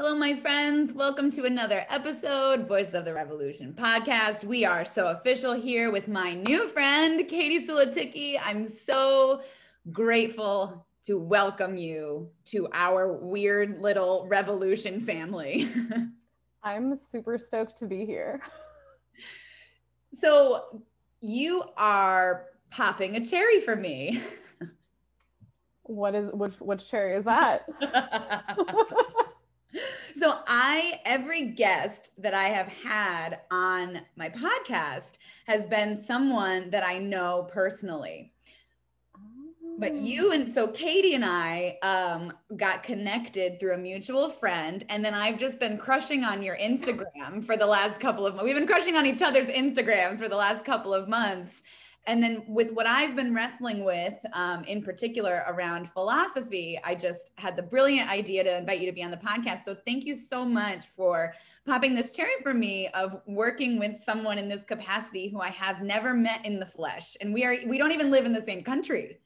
Hello, my friends. Welcome to another episode, Voice of the Revolution podcast. We are so official here with my new friend, Katie Sulaticki. I'm so grateful to welcome you to our weird little revolution family. I'm super stoked to be here. So, you are popping a cherry for me. What is which which cherry is that? so I every guest that I have had on my podcast has been someone that I know personally. But you and so Katie and I um, got connected through a mutual friend, and then I've just been crushing on your Instagram for the last couple of months. We've been crushing on each other's Instagrams for the last couple of months, and then with what I've been wrestling with, um, in particular around philosophy, I just had the brilliant idea to invite you to be on the podcast. So thank you so much for popping this cherry for me of working with someone in this capacity who I have never met in the flesh, and we are we don't even live in the same country.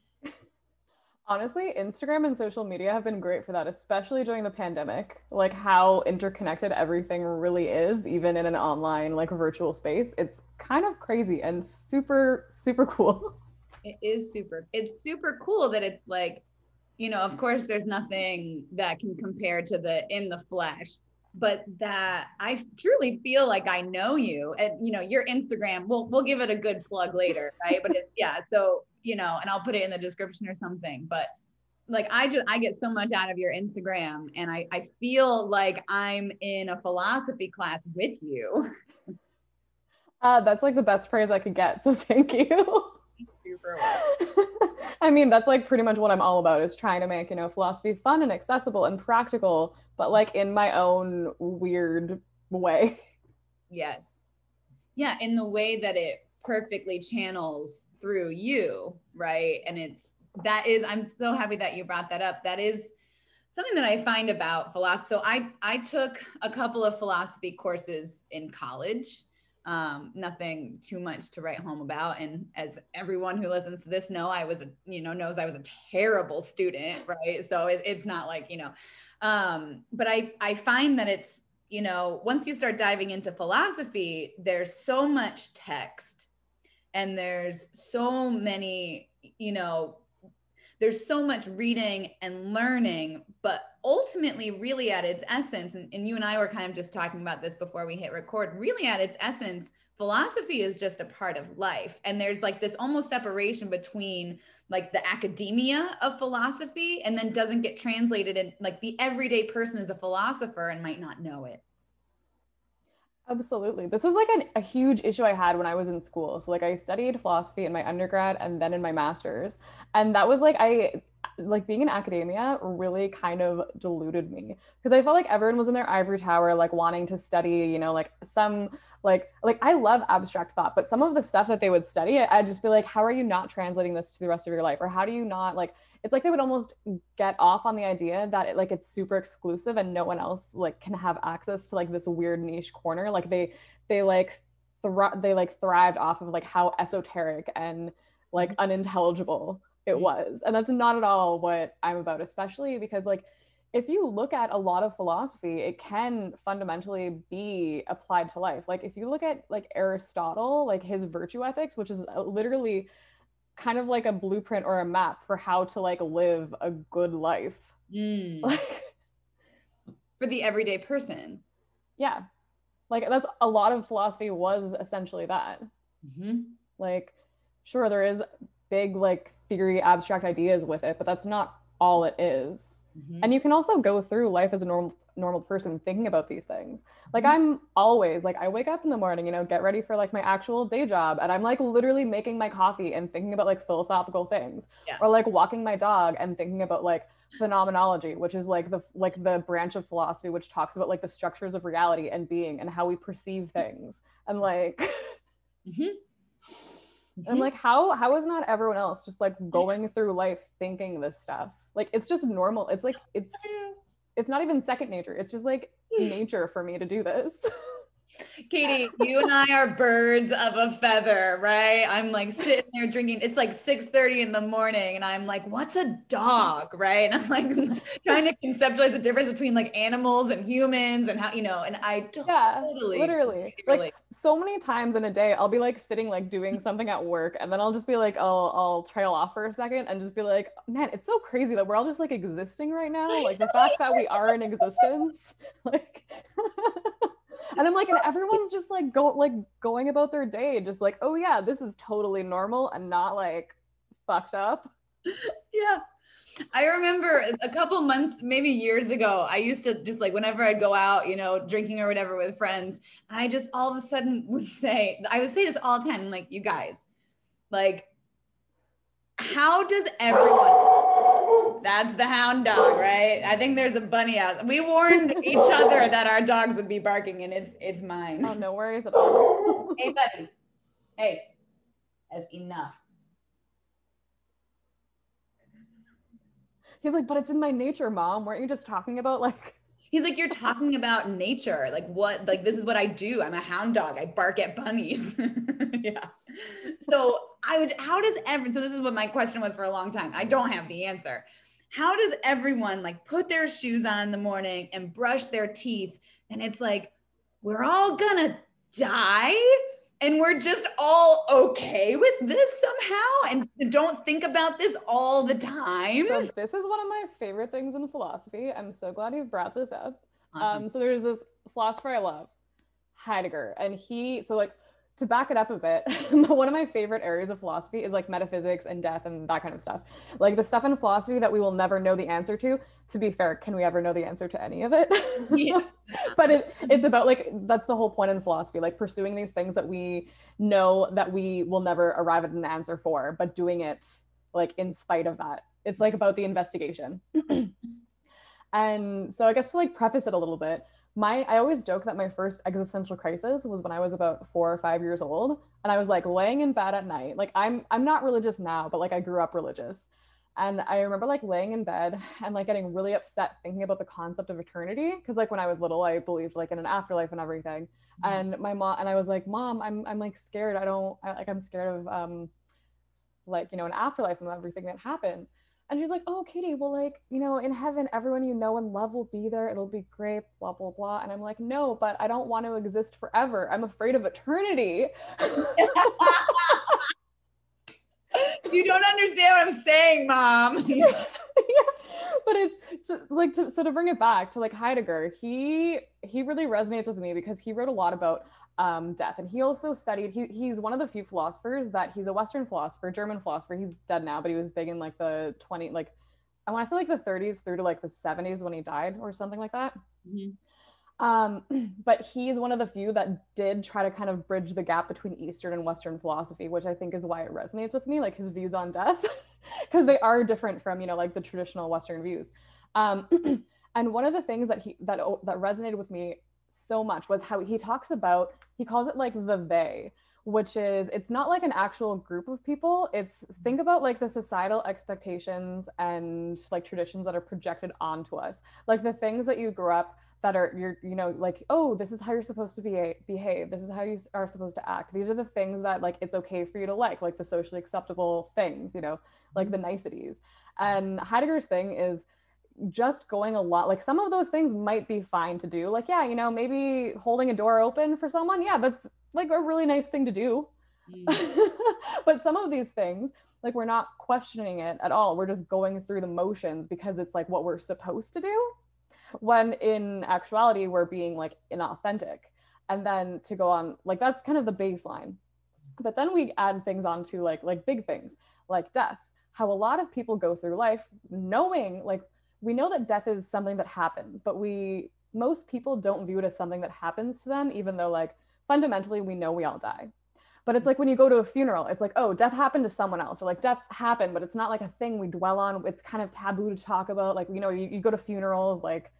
Honestly, Instagram and social media have been great for that, especially during the pandemic. Like how interconnected everything really is, even in an online, like virtual space. It's kind of crazy and super, super cool. It is super. It's super cool that it's like, you know, of course, there's nothing that can compare to the in the flesh, but that I truly feel like I know you. And you know, your Instagram, we'll we'll give it a good plug later, right? but it's yeah, so you know, and I'll put it in the description or something. But like I just I get so much out of your Instagram and I, I feel like I'm in a philosophy class with you. Uh, that's like the best praise I could get. So thank you. I mean, that's like pretty much what I'm all about is trying to make, you know, philosophy fun and accessible and practical, but like in my own weird way. Yes. Yeah, in the way that it perfectly channels through you, right? And it's that is I'm so happy that you brought that up. That is something that I find about philosophy. So I I took a couple of philosophy courses in college um, nothing too much to write home about. And as everyone who listens to this know, I was a, you know, knows I was a terrible student, right? So it, it's not like, you know, um, but I, I find that it's, you know, once you start diving into philosophy, there's so much text and there's so many, you know, there's so much reading and learning, but ultimately, really at its essence, and, and you and I were kind of just talking about this before we hit record, really at its essence, philosophy is just a part of life. And there's like this almost separation between like the academia of philosophy and then doesn't get translated and like the everyday person is a philosopher and might not know it. Absolutely. This was like an, a huge issue I had when I was in school. So like I studied philosophy in my undergrad and then in my master's. And that was like I like being in academia really kind of deluded me because I felt like everyone was in their ivory tower like wanting to study, you know, like some like like I love abstract thought, but some of the stuff that they would study, I'd just be like, how are you not translating this to the rest of your life? Or how do you not like it's like they would almost get off on the idea that it like it's super exclusive and no one else like can have access to like this weird niche corner like they they like thr- they like thrived off of like how esoteric and like mm-hmm. unintelligible it mm-hmm. was and that's not at all what i'm about especially because like if you look at a lot of philosophy it can fundamentally be applied to life like if you look at like aristotle like his virtue ethics which is uh, literally kind of like a blueprint or a map for how to like live a good life. Mm. Like for the everyday person. Yeah. Like that's a lot of philosophy was essentially that. Mm-hmm. Like, sure, there is big like theory, abstract ideas with it, but that's not all it is. Mm-hmm. And you can also go through life as a normal normal person thinking about these things. Like mm-hmm. I'm always like I wake up in the morning, you know, get ready for like my actual day job and I'm like literally making my coffee and thinking about like philosophical things yeah. or like walking my dog and thinking about like phenomenology, which is like the like the branch of philosophy which talks about like the structures of reality and being and how we perceive things. And like mm-hmm. Mm-hmm. I'm like, how how is not everyone else just like going through life thinking this stuff? Like it's just normal. It's like it's it's not even second nature. It's just like nature for me to do this. Katie, you and I are birds of a feather, right? I'm like sitting there drinking. It's like 6:30 in the morning, and I'm like, what's a dog? Right. And I'm like trying to conceptualize the difference between like animals and humans and how, you know, and I totally yeah, literally like so many times in a day, I'll be like sitting like doing something at work, and then I'll just be like, I'll I'll trail off for a second and just be like, man, it's so crazy that we're all just like existing right now. Like the fact that we are in existence. Like and I'm like, and everyone's just like go like going about their day, just like, oh yeah, this is totally normal and not like fucked up. Yeah. I remember a couple months, maybe years ago, I used to just like whenever I'd go out, you know, drinking or whatever with friends, I just all of a sudden would say, I would say this all the time, like, you guys, like, how does everyone that's the hound dog right? I think there's a bunny out. We warned each other that our dogs would be barking and it's it's mine. Oh no worries at all. Hey buddy. Hey. That's enough. He's like but it's in my nature mom. Weren't you just talking about like he's like you're talking about nature. Like what like this is what i do. I'm a hound dog. I bark at bunnies. Yeah. So i would how does every so this is what my question was for a long time. I don't have the answer how does everyone like put their shoes on in the morning and brush their teeth and it's like we're all gonna die and we're just all okay with this somehow and don't think about this all the time. So this is one of my favorite things in philosophy. I'm so glad you brought this up. Awesome. Um, so there's this philosopher I love, Heidegger, and he so like to back it up a bit, one of my favorite areas of philosophy is like metaphysics and death and that kind of stuff. Like the stuff in philosophy that we will never know the answer to. To be fair, can we ever know the answer to any of it? Yeah. but it, it's about like that's the whole point in philosophy, like pursuing these things that we know that we will never arrive at an answer for, but doing it like in spite of that. It's like about the investigation. and so I guess to like preface it a little bit, my I always joke that my first existential crisis was when I was about 4 or 5 years old and I was like laying in bed at night. Like I'm I'm not religious now, but like I grew up religious. And I remember like laying in bed and like getting really upset thinking about the concept of eternity because like when I was little I believed like in an afterlife and everything. Mm-hmm. And my mom and I was like, "Mom, I'm I'm like scared. I don't I, like I'm scared of um like, you know, an afterlife and everything that happens." And she's like, oh, Katie, well, like, you know, in heaven, everyone you know and love will be there. It'll be great, blah, blah, blah. And I'm like, no, but I don't want to exist forever. I'm afraid of eternity. you don't understand what I'm saying, mom. yeah. But it's so, like, to, so to bring it back to like Heidegger, he, he really resonates with me because he wrote a lot about um, death. And he also studied, he, he's one of the few philosophers that he's a Western philosopher, German philosopher. He's dead now, but he was big in like the 20, like, I want to say like the 30s through to like the 70s when he died or something like that. Mm-hmm. Um, but he's one of the few that did try to kind of bridge the gap between Eastern and Western philosophy, which I think is why it resonates with me, like his views on death, because they are different from, you know, like the traditional Western views. Um, and one of the things that he that that resonated with me so much was how he talks about he calls it like the they which is it's not like an actual group of people. It's think about like the societal expectations and like traditions that are projected onto us. Like the things that you grew up that are you're you know like oh this is how you're supposed to be behave. This is how you are supposed to act. These are the things that like it's okay for you to like like the socially acceptable things you know like mm-hmm. the niceties. And heidegger's thing is just going a lot like some of those things might be fine to do. Like yeah you know maybe holding a door open for someone yeah that's like a really nice thing to do. Mm. but some of these things like we're not questioning it at all. We're just going through the motions because it's like what we're supposed to do when in actuality we're being like inauthentic. And then to go on like that's kind of the baseline. But then we add things onto like like big things like death. How a lot of people go through life knowing like we know that death is something that happens, but we most people don't view it as something that happens to them, even though like fundamentally we know we all die. But it's like when you go to a funeral, it's like, oh, death happened to someone else, or like death happened, but it's not like a thing we dwell on. It's kind of taboo to talk about. Like, you know, you, you go to funerals. Like,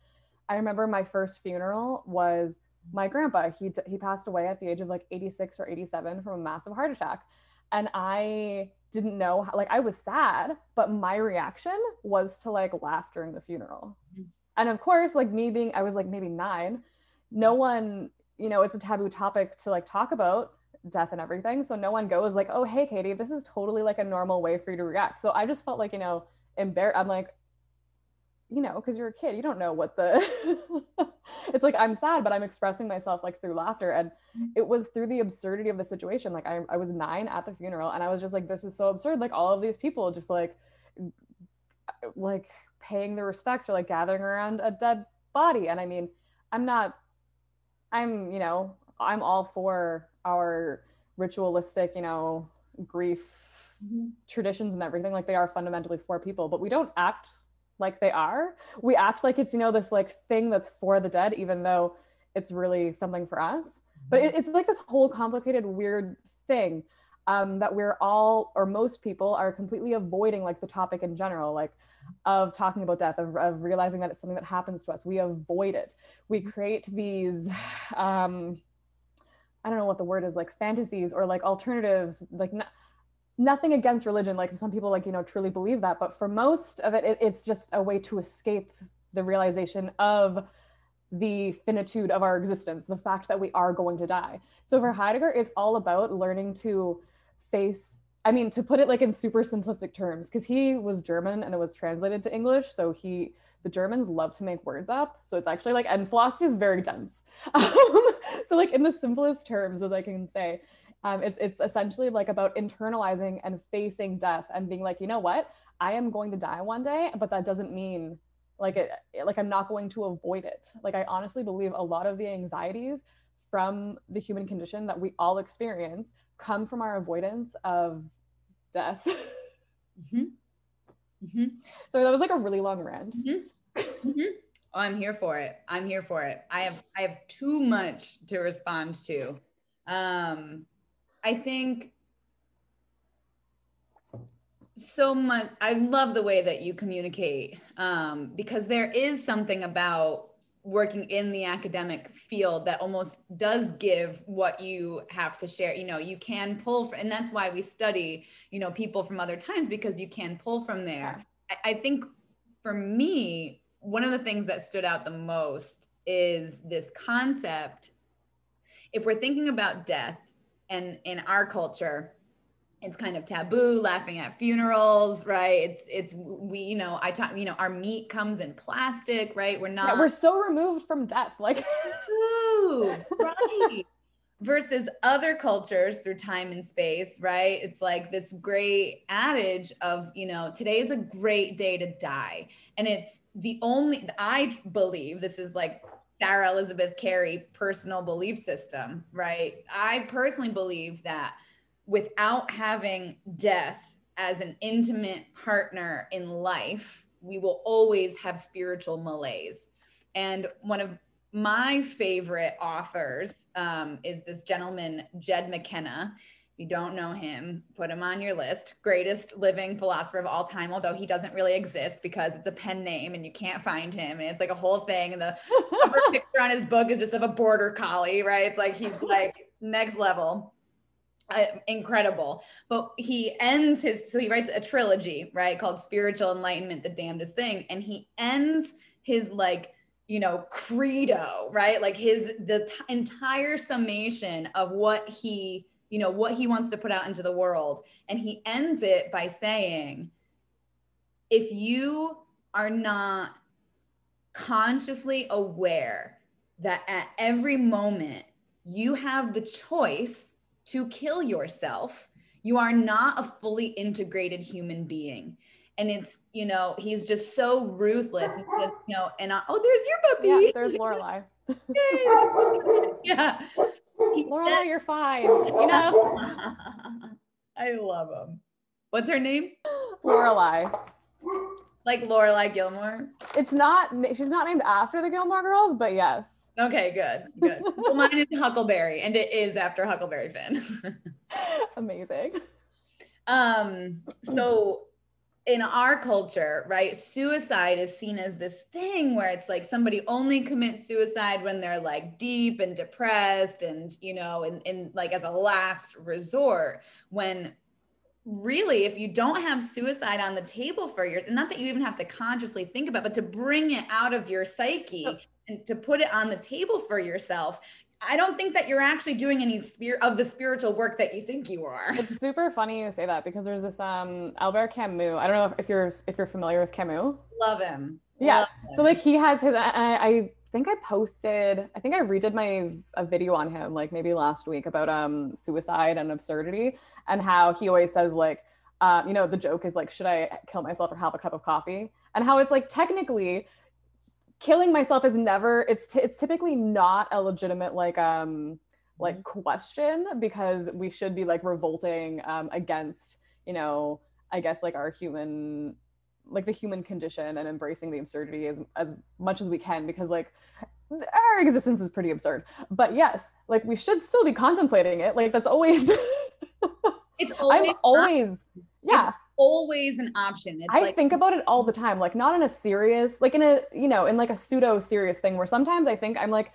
I remember my first funeral was my grandpa. He, he passed away at the age of like 86 or 87 from a massive heart attack. And I didn't know how, like I was sad, but my reaction was to like laugh during the funeral. Mm-hmm. And of course, like me being I was like maybe 9, no one you know, it's a taboo topic to like talk about death and everything. So no one goes like, oh, hey, Katie, this is totally like a normal way for you to react. So I just felt like, you know, embarrassed. I'm like, you know, because you're a kid, you don't know what the. it's like I'm sad, but I'm expressing myself like through laughter. And mm-hmm. it was through the absurdity of the situation. Like I, I was nine at the funeral and I was just like, this is so absurd. Like all of these people just like, like paying the respect or like gathering around a dead body. And I mean, I'm not, I'm, you know, I'm all for our ritualistic, you know, grief mm-hmm. traditions and everything. Like they are fundamentally for people, but we don't act like they are. We act like it's, you know, this like thing that's for the dead, even though it's really something for us. But it, it's like this whole complicated, weird thing um, that we're all, or most people, are completely avoiding like the topic in general, like of talking about death, of, of realizing that it's something that happens to us. We avoid it. We create these, um, I don't know what the word is, like fantasies or like alternatives, like nothing against religion like some people like you know truly believe that but for most of it, it, it's just a way to escape the realization of the finitude of our existence the fact that we are going to die. So for heidegger it's all about learning to face i mean to put it like in super simplistic terms because he was german and it was translated to english so he the germans love to make words up so it's actually like and philosophy is very dense. Um, so like in the simplest terms as i can say um, it's, it's essentially like about internalizing and facing death and being like, you know what? I am going to die one day, but that doesn't mean like it, like I'm not going to avoid it. Like I honestly believe a lot of the anxieties from the human condition that we all experience come from our avoidance of death. Mm-hmm. Mm-hmm. So that was like a really long rant. Mm-hmm. mm-hmm. Oh, I'm here for it. I'm here for it. I have I have too much to respond to. Um, I think so much. I love the way that you communicate um, because there is something about working in the academic field that almost does give what you have to share you know you can pull from, and that's why we study you know people from other times because you can pull from there I, I think for me one of the things that stood out the most is this concept if we're thinking about death and in our culture it's kind of taboo laughing at funerals right? It's it's we you know i talk you know our meat comes in plastic right? We're not yeah, we're so removed from death like Ooh, right. Versus other cultures through time and space right? It's like this great adage of you know today is a great day to die. And it's the only i believe this is like Sarah Elizabeth Carey personal belief system, right? I personally believe that without having death as an intimate partner in life, we will always have spiritual malaise. And one of my favorite authors um, is this gentleman, Jed McKenna you don't know him, put him on your list. Greatest living philosopher of all time, although he doesn't really exist because it's a pen name and you can't find him. And it's like a whole thing. And the cover picture on his book is just of a border collie, right? It's like he's like next level. Uh, incredible. But he ends his, so he writes a trilogy, right, called Spiritual Enlightenment, the Damnedest Thing. And he ends his like, you know, credo, right? Like his, the t- entire summation of what he, you know what he wants to put out into the world. And he ends it by saying if you are not consciously aware that at every moment you have the choice to kill yourself you are not a fully integrated human being. And it's you know he's just so ruthless. And just, you know and I, oh there's your puppy. Yeah there's lorelai yeah Lorelai, you're fine. You know? I love him. What's her name? Lorelai. Like Lorelai Gilmore? It's not, she's not named after the Gilmore Girls, but yes. Okay, good, good. well, mine is Huckleberry, and it is after Huckleberry Finn. Amazing. Um, so in our culture, right, suicide is seen as this thing where it's like somebody only commits suicide when they're like deep and depressed and, you know, in, in like as a last resort. When really, if you don't have suicide on the table for your, not that you even have to consciously think about, but to bring it out of your psyche and to put it on the table for yourself, I don't think that you're actually doing any spirit of the spiritual work that you think you are. It's super funny you say that because there's this um Albert Camus. I don't know if, if you're if you're familiar with Camus. Love him. Yeah. Love him. So like he has his I, I think I posted I think I redid my a video on him like maybe last week about um suicide and absurdity and how he always says like uh, you know the joke is like should I kill myself or have a cup of coffee and how it's like technically killing myself is never it's t- it's typically not a legitimate like um like question because we should be like revolting um against you know i guess like our human like the human condition and embracing the absurdity as as much as we can because like our existence is pretty absurd. But yes like we should still be contemplating it. Like that's always it's always, i'm always yeah always an option. It's I like, think about it all the time, like not in a serious, like in a, you know, in like a pseudo serious thing where sometimes I think I'm like,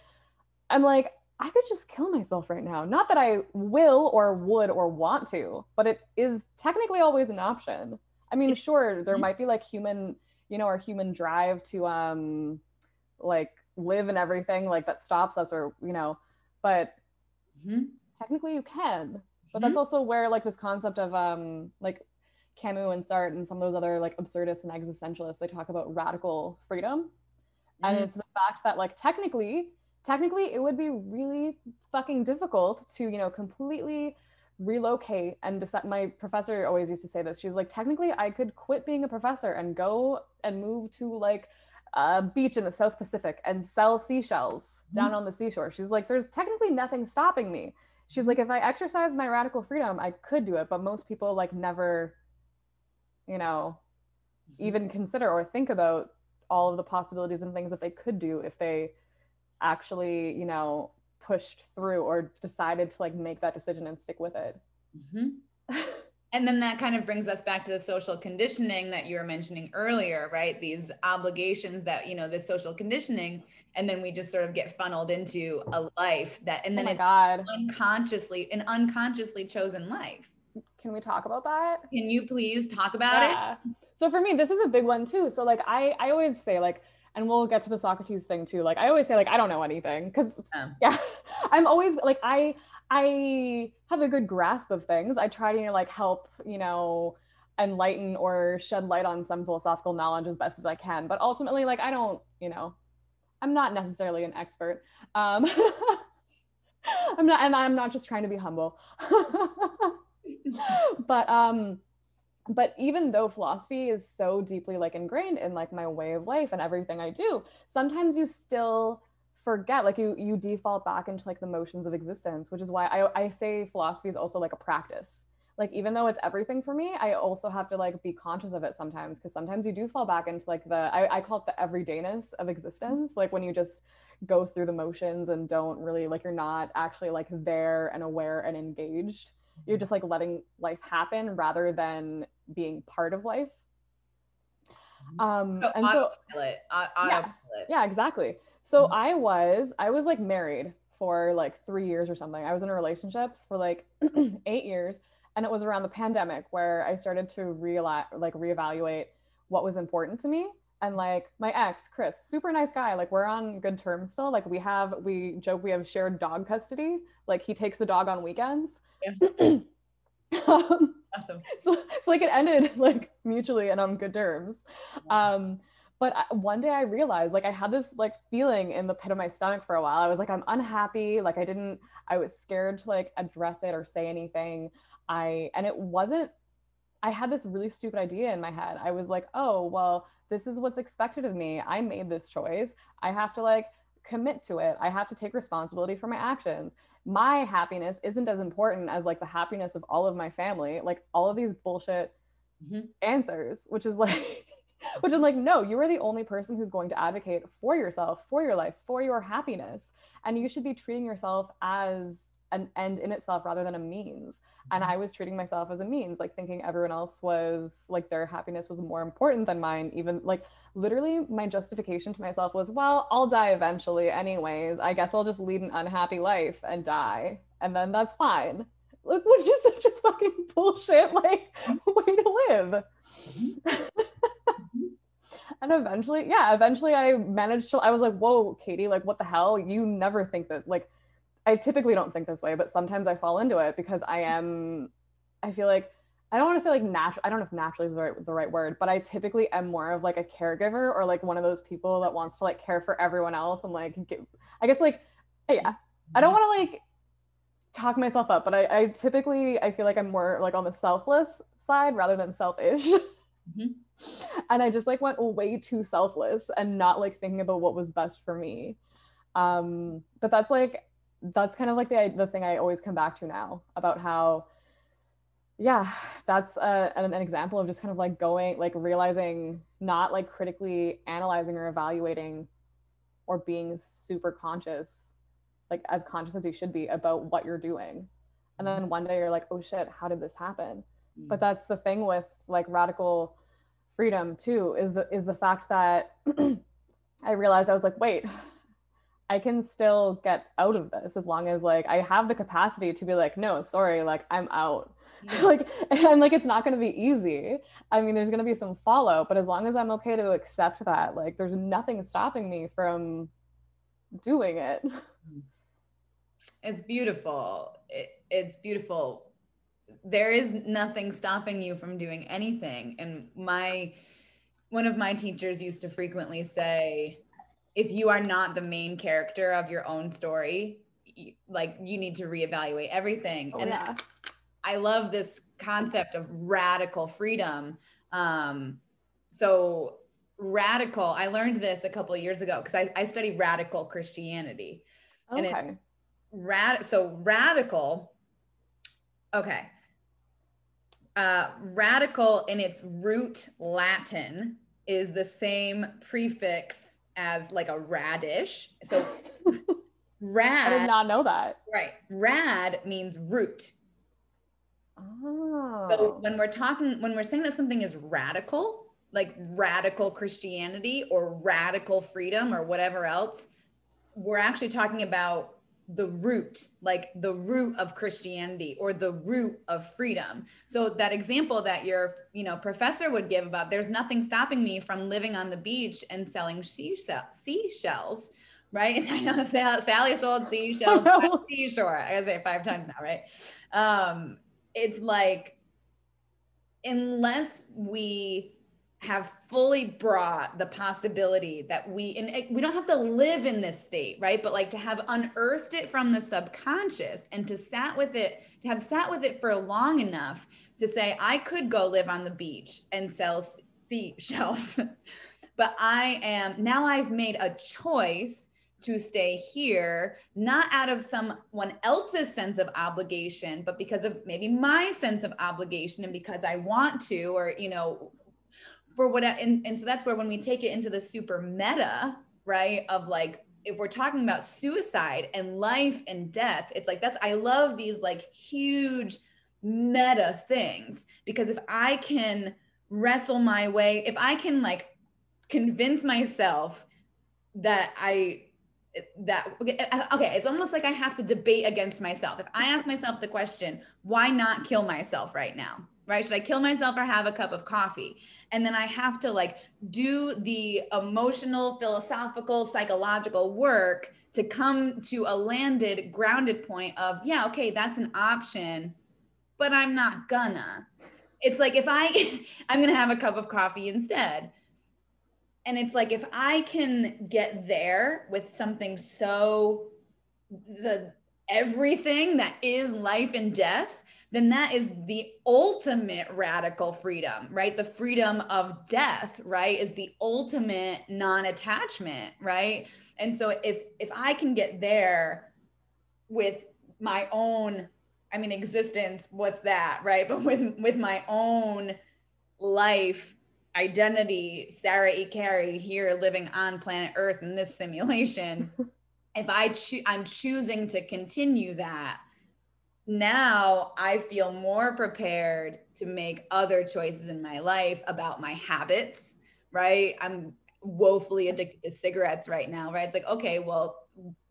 I'm like, I could just kill myself right now. Not that I will or would or want to, but it is technically always an option. I mean, sure, there Mhm. might be like human, you know, our human drive to um like live and everything like that stops us or, you know, but Mhm. technically you can. But that's also where like this concept of um like Camus and Sartre and some of those other like absurdists and existentialists, they talk about radical freedom. And Mhm. it's the fact that like technically, technically it would be really fucking difficult to, you know, completely relocate and decide my professor always used to say this. She's like, technically I could quit being a professor and go and move to like a beach in the South Pacific and sell seashells down on the seashore. She's like, there's technically nothing stopping me. She's like, if I exercise my radical freedom, I could do it, but most people like never, you know, even consider or think about all of the possibilities and things that they could do if they actually, you know, pushed through or decided to like make that decision and stick with it. Mhm. And then that kind of brings us back to the social conditioning that you were mentioning earlier, right? These obligations that, you know, this social conditioning, and then we just sort of get funneled into a life that, and oh then my it's god. unconsciously, an unconsciously chosen life. Can we talk about that? Can you please talk about it? So for me, this is a big one too. So like I I always say like and we'll get to the Socrates thing too. Like I always say like I don't know anything cuz Yeah. yeah. I'm always like I I have a good grasp of things. I try to you know, like help, you know, enlighten or shed light on some philosophical knowledge as best as I can. But ultimately like I don't, you know, I'm not necessarily an expert. Um I'm not and I'm not just trying to be humble. but um but even though philosophy is so deeply like ingrained in like my way of life and everything i do sometimes you still forget like you you default back into like the motions of existence which is why i, I say philosophy is also like a practice. Like even though it's everything for me i also have to like be conscious of it sometimes because sometimes you do fall back into like the I, I call it the everydayness of existence like when you just go through the motions and don't really like you're not actually like there and aware and engaged you're just like letting life happen rather than being part of life. Um So and so autopilot, au- autopilot. yeah exactly. So Mhm. i was i was like married for like three years or something. I was in a relationship for like eight years and it was around the pandemic where i started to realize like reevaluate what was important to me. And like my ex chris super nice guy like we're on good terms still. Like we have we joke we have shared dog custody. Like he takes the dog on weekends um, Awesome. so, so like it ended like mutually and on good terms. Um but I, one day i realized like i had this like feeling in the pit of my stomach for a while. I was like i'm unhappy. Like i didn't i was scared to like address it or say anything. I and it wasn't i had this really stupid idea in my head. I was like oh well this is what's expected of me. I made this choice. I have to like commit to it. I have to take responsibility for my actions my happiness isn't as important as like the happiness of all of my family like all of these bullshit Mhm. answers which is like which i'm like no you are the only person who's going to advocate for yourself for your life for your happiness. And you should be treating yourself as an end in itself rather than a means. And i was treating myself as a means like thinking everyone else was like their happiness was more important than mine even like literally my justification to myself was well i'll die eventually anyways. I guess i'll just lead an unhappy life and die. And then that's fine. Like which is such a fucking bullshit like way to live. Mm-hmm. And eventually yeah eventually i managed to i was like whoa katie like what the hell? You never think this like I typically don't think this way, but sometimes I fall into it because I am, I feel like, I don't want to say like natural, I don't know if naturally is the right, the right word, but I typically am more of like a caregiver or like one of those people that wants to like care for everyone else and like, give, I guess like, yeah, I don't want to like talk myself up, but I, I typically, I feel like I'm more like on the selfless side rather than selfish. Mm-hmm. and I just like went way too selfless and not like thinking about what was best for me. Um, but that's like that's kind of like the the thing I always come back to now about how yeah that's a, an, an example of just kind of like going like realizing not like critically analyzing or evaluating or being super conscious like as conscious as you should be about what you're doing. And then one day you're like oh shit how did this happen? Mm. but that's the thing with like radical freedom too is the is the fact that i realized i was like wait I can still get out of this as long as like I have the capacity to be like, no, sorry, like I'm out. Yeah. like and like it's not going to be easy. I mean, there's going to be some follow, but as long as I'm okay to accept that, like there's nothing stopping me from doing it. It's beautiful. It, it's beautiful. There is nothing stopping you from doing anything. And my one of my teachers used to frequently say, if you are not the main character of your own story, like you need to reevaluate everything. Oh, and yeah. I love this concept of radical freedom. Um, so radical, I learned this a couple of years ago because I, I study radical Christianity. Okay. And it, rad, so radical, okay. Uh, radical in its root Latin is the same prefix as like a radish. So rad. I did not know that. Right. Rad means root. Oh. So when we're talking, when we're saying that something is radical, like radical Christianity or radical freedom or whatever else, we're actually talking about the root, like the root of Christianity or the root of freedom. So that example that your, you know, professor would give about there's nothing stopping me from living on the beach and selling seashells, right? I know Sally sold seashells by seashore. I gotta say it five times now, right? Um, it's like unless we have fully brought the possibility that we and we don't have to live in this state right? But like to have unearthed it from the subconscious and to sat with it to have sat with it for long enough to say i could go live on the beach and sell seashells. But i am now i've made a choice to stay here not out of someone else's sense of obligation but because of maybe my sense of obligation and because i want to or you know for what and, and so that's where when we take it into the super meta right of like if we're talking about suicide and life and death it's like that's i love these like huge meta things because if i can wrestle my way if i can like convince myself that i that okay it's almost like i have to debate against myself. If i ask myself the question why not kill myself right now right? Should I kill myself or have a cup of coffee? And then I have to like do the emotional, philosophical, psychological work to come to a landed, grounded point of, yeah, okay, that's an option, but I'm not gonna. It's like if I, I'm gonna have a cup of coffee instead. And it's like if I can get there with something so the everything that is life and death then that is the ultimate radical freedom, right? The freedom of death, right? Is the ultimate non-attachment, right? And so if if I can get there with my own I mean existence, what's that, right? But with with my own life identity, Sarah E. Carey here living on planet Earth in this simulation, if I choose I'm choosing to continue that, now I feel more prepared to make other choices in my life about my habits, right? I'm woefully addicted to cigarettes right now, right? It's like, okay, well,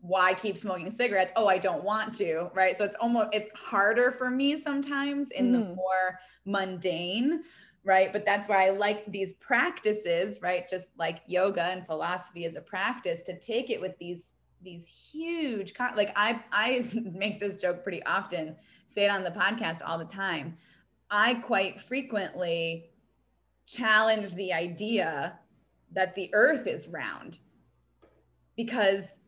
why keep smoking cigarettes? Oh, I don't want to, right? So it's almost it's harder for me sometimes in mm. the more mundane, right? But that's why I like these practices, right? Just like yoga and philosophy as a practice to take it with these these huge con- like I I make this joke pretty often, say it on the podcast all the time. I quite frequently challenge the idea that the earth is round because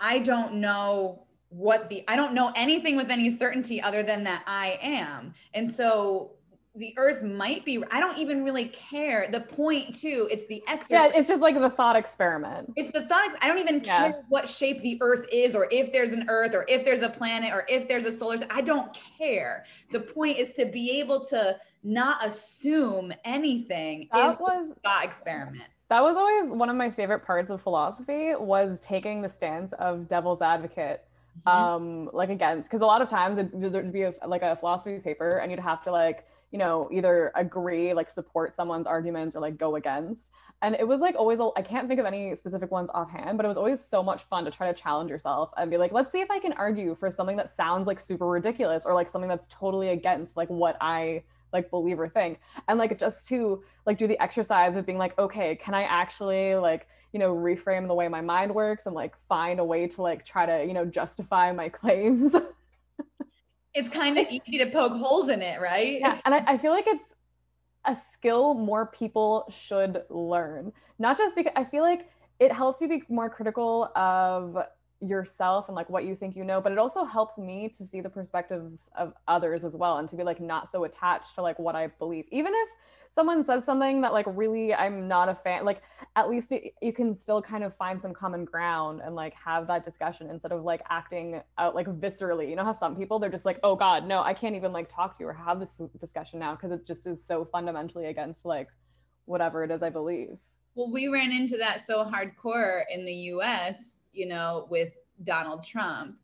I don't know what the I don't know anything with any certainty other than that I am. And so the earth might be i don't even really care. The point too it's the exercise. yeah it's just like the thought experiment. It's the thought i don't even care yeah. what shape the earth is or if there's an earth or if there's a planet or if there's a solar i don't care. The point is to be able to not assume anything that was thought experiment. That was always one of my favorite parts of philosophy was taking the stance of devil's advocate mm-hmm. um like against because a lot of times there'd be a, like a philosophy paper and you'd have to like you know, either agree, like support someone's arguments or like go against. And it was like always, I can't think of any specific ones offhand, but it was always so much fun to try to challenge yourself and be like, let's see if I can argue for something that sounds like super ridiculous or like something that's totally against like what I like believe or think. And like just to like do the exercise of being like, okay, can I actually like, you know, reframe the way my mind works and like find a way to like try to, you know, justify my claims. It's kind of easy to poke holes in it, right? Yeah. And I, I feel like it's a skill more people should learn. Not just because I feel like it helps you be more critical of yourself and like what you think you know, but it also helps me to see the perspectives of others as well and to be like not so attached to like what I believe. Even if someone says something that like really I'm not a fan, like at least it, you can still kind of find some common ground and like have that discussion instead of like acting out like viscerally. You know how some people they're just like, oh God, no, I can't even like talk to you or have this discussion now because it just is so fundamentally against like whatever it is I believe. Well, we ran into that so hardcore in the US, you know, with Donald Trump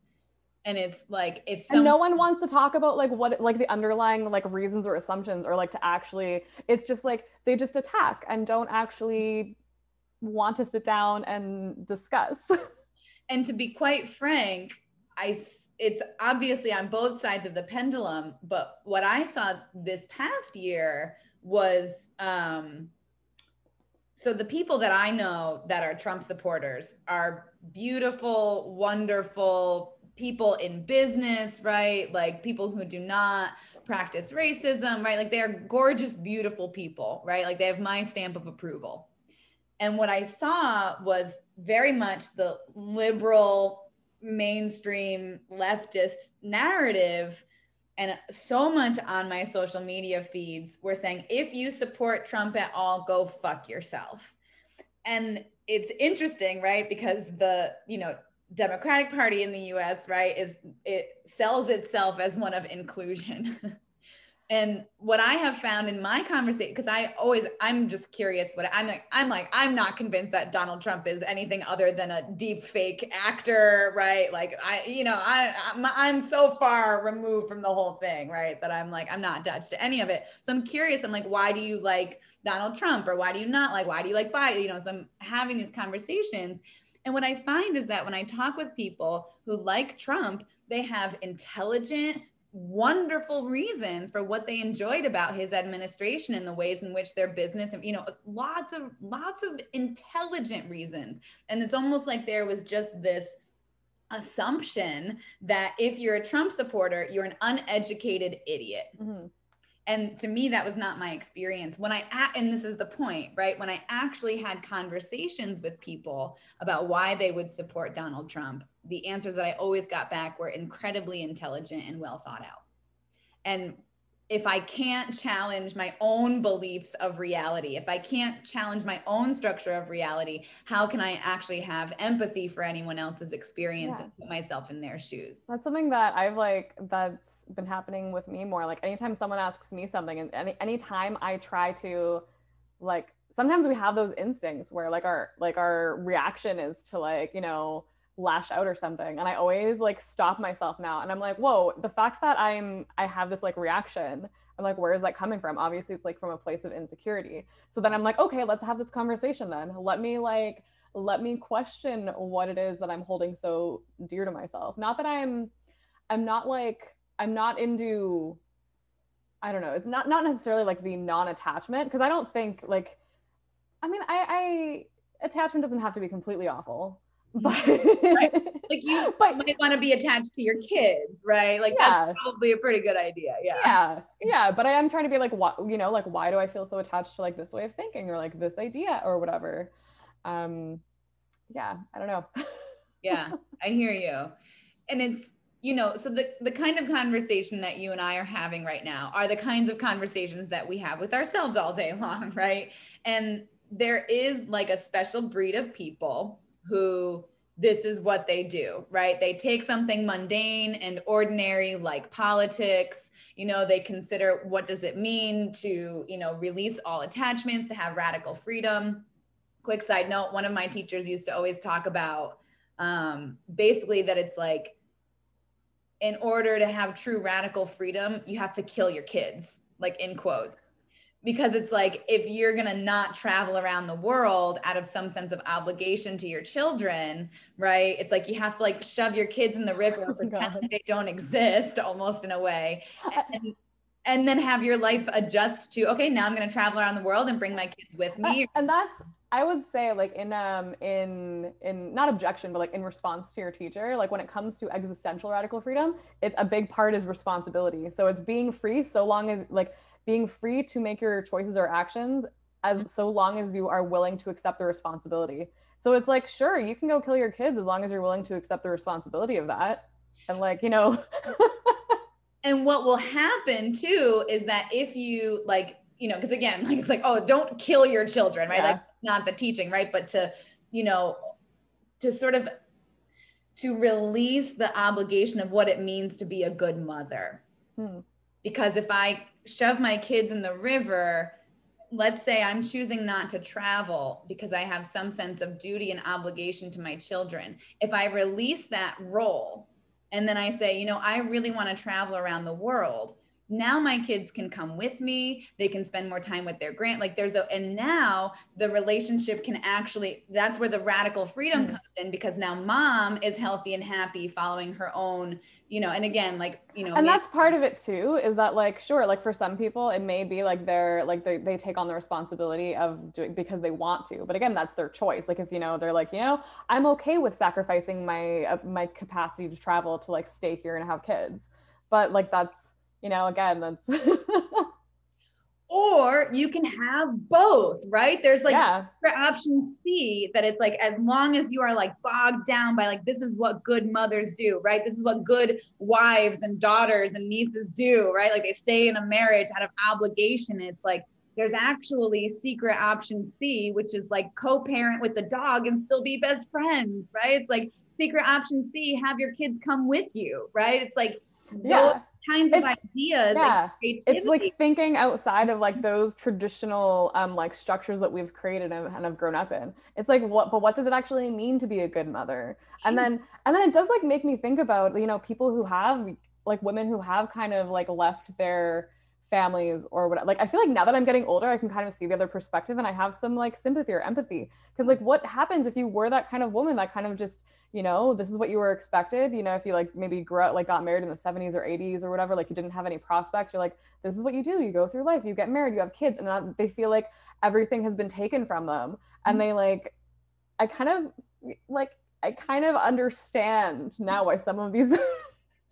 and it's like if some- and no one wants to talk about like what like the underlying like reasons or assumptions or like to actually it's just like they just attack and don't actually want to sit down and discuss. And to be quite frank i it's obviously on both sides of the pendulum but what i saw this past year was um so the people that i know that are trump supporters are beautiful wonderful people in business, right? Like people who do not practice racism, right? Like they're gorgeous, beautiful people, right? Like they have my stamp of approval. And what I saw was very much the liberal, mainstream leftist narrative. And so much on my social media feeds were saying, if you support Trump at all, go fuck yourself. And it's interesting, right? Because the, you know, Democratic Party in the US, right, is it sells itself as one of inclusion. and what I have found in my conversation, because I always I'm just curious what I'm like, I'm like, I'm not convinced that Donald Trump is anything other than a deep fake actor, right? Like I, you know, I I'm, I'm so far removed from the whole thing, right? That I'm like, I'm not attached to any of it. So I'm curious, I'm like, why do you like Donald Trump or why do you not like, why do you like Biden? You know, so I'm having these conversations and what I find is that when I talk with people who like Trump, they have intelligent, wonderful reasons for what they enjoyed about his administration and the ways in which their business and you know lots of lots of intelligent reasons. And it's almost like there was just this assumption that if you're a trump supporter you're an uneducated idiot. Mm-hmm and to me that was not my experience. When i and this is the point right? When i actually had conversations with people about why they would support donald trump the answers that i always got back were incredibly intelligent and well thought out. And if i can't challenge my own beliefs of reality if i can't challenge my own structure of reality how can i actually have empathy for anyone else's experience yeah. and put myself in their shoes? That's something that i've like that's been happening with me more. Like anytime someone asks me something, and any anytime I try to, like, sometimes we have those instincts where like our like our reaction is to like you know lash out or something. And i always like stop myself now. And i'm like whoa the fact that i'm i have this like reaction i'm like where is that coming from? Obviously it's like from a place of insecurity. So then i'm like okay let's have this conversation then. Let me like let me question what it is that i'm holding so dear to myself. Not that i'm i'm not like I'm not into I don't know. It's not not necessarily like the non-attachment because I don't think like I mean I, I attachment doesn't have to be completely awful, but right? like you but, might want to be attached to your kids right like yeah. that's probably a pretty good idea yeah yeah yeah but i am trying to be like what you know like why do i feel so attached to like this way of thinking or like this idea or whatever um yeah i don't know yeah i hear you and it's you know so the the kind of conversation that you and I are having right now are the kinds of conversations that we have with ourselves all day long right? And there is like a special breed of people who this is what they do right? They take something mundane and ordinary like politics you know they consider what does it mean to you know release all attachments to have radical freedom. Quick side note one of my teachers used to always talk about um, basically that it's like in order to have true radical freedom, you have to kill your kids, like in quotes. Because it's like if you're going to not travel around the world out of some sense of obligation to your children, right? It's like you have to like shove your kids in the oh river and oh pretend they don't exist almost in a way. And, and then have your life adjust to, okay, now I'm going to travel around the world and bring my kids with uh, me. And that's I would say like in um in in not objection but like in response to your teacher like when it comes to existential radical freedom it's a big part is responsibility. So it's being free so long as like being free to make your choices or actions as so long as you are willing to accept the responsibility. So it's like sure you can go kill your kids as long as you're willing to accept the responsibility of that. And like you know and what will happen too is that if you like you know because again like it's like oh don't kill your children right? Yeah. like not the teaching, right? But to, you know, to sort of to release the obligation of what it means to be a good mother. Hmm. Because if I shove my kids in the river, let's say I'm choosing not to travel because I have some sense of duty and obligation to my children. If I release that role and then I say, you know, I really want to travel around the world, now my kids can come with me they can spend more time with their grant like there's a and now the relationship can actually that's where the radical freedom mm. comes in because now mom is healthy and happy following her own you know and again like you know and that's part of it too is that like sure like for some people it may be like they're like they, they take on the responsibility of doing because they want to but again that's their choice like if you know they're like you know i'm okay with sacrificing my uh, my capacity to travel to like stay here and have kids but like that's you know, again, that's or you can have both, right? There's like yeah. option C that it's like as long as you are like bogged down by like this is what good mothers do, right? This is what good wives and daughters and nieces do, right? Like they stay in a marriage out of obligation. It's like there's actually secret option C, which is like co-parent with the dog and still be best friends, right? It's like secret option C, have your kids come with you, right? It's like yeah kinds of ideas yeah like it's like thinking outside of like those traditional um like structures that we've created and, and have grown up in. It's like what but what does it actually mean to be a good mother? And then and then it does like make me think about you know people who have like women who have kind of like left their families or what like i feel like now that i'm getting older i can kind of see the other perspective and i have some like sympathy or empathy. Because like what happens if you were that kind of woman that kind of just you know this is what you were expected? You know if you like maybe grew up like got married in the 70s or 80s or whatever like you didn't have any prospects you're like this is what you do. You go through life you get married you have kids and they feel like everything has been taken from them. And they like i kind of like i kind of understand now why some of these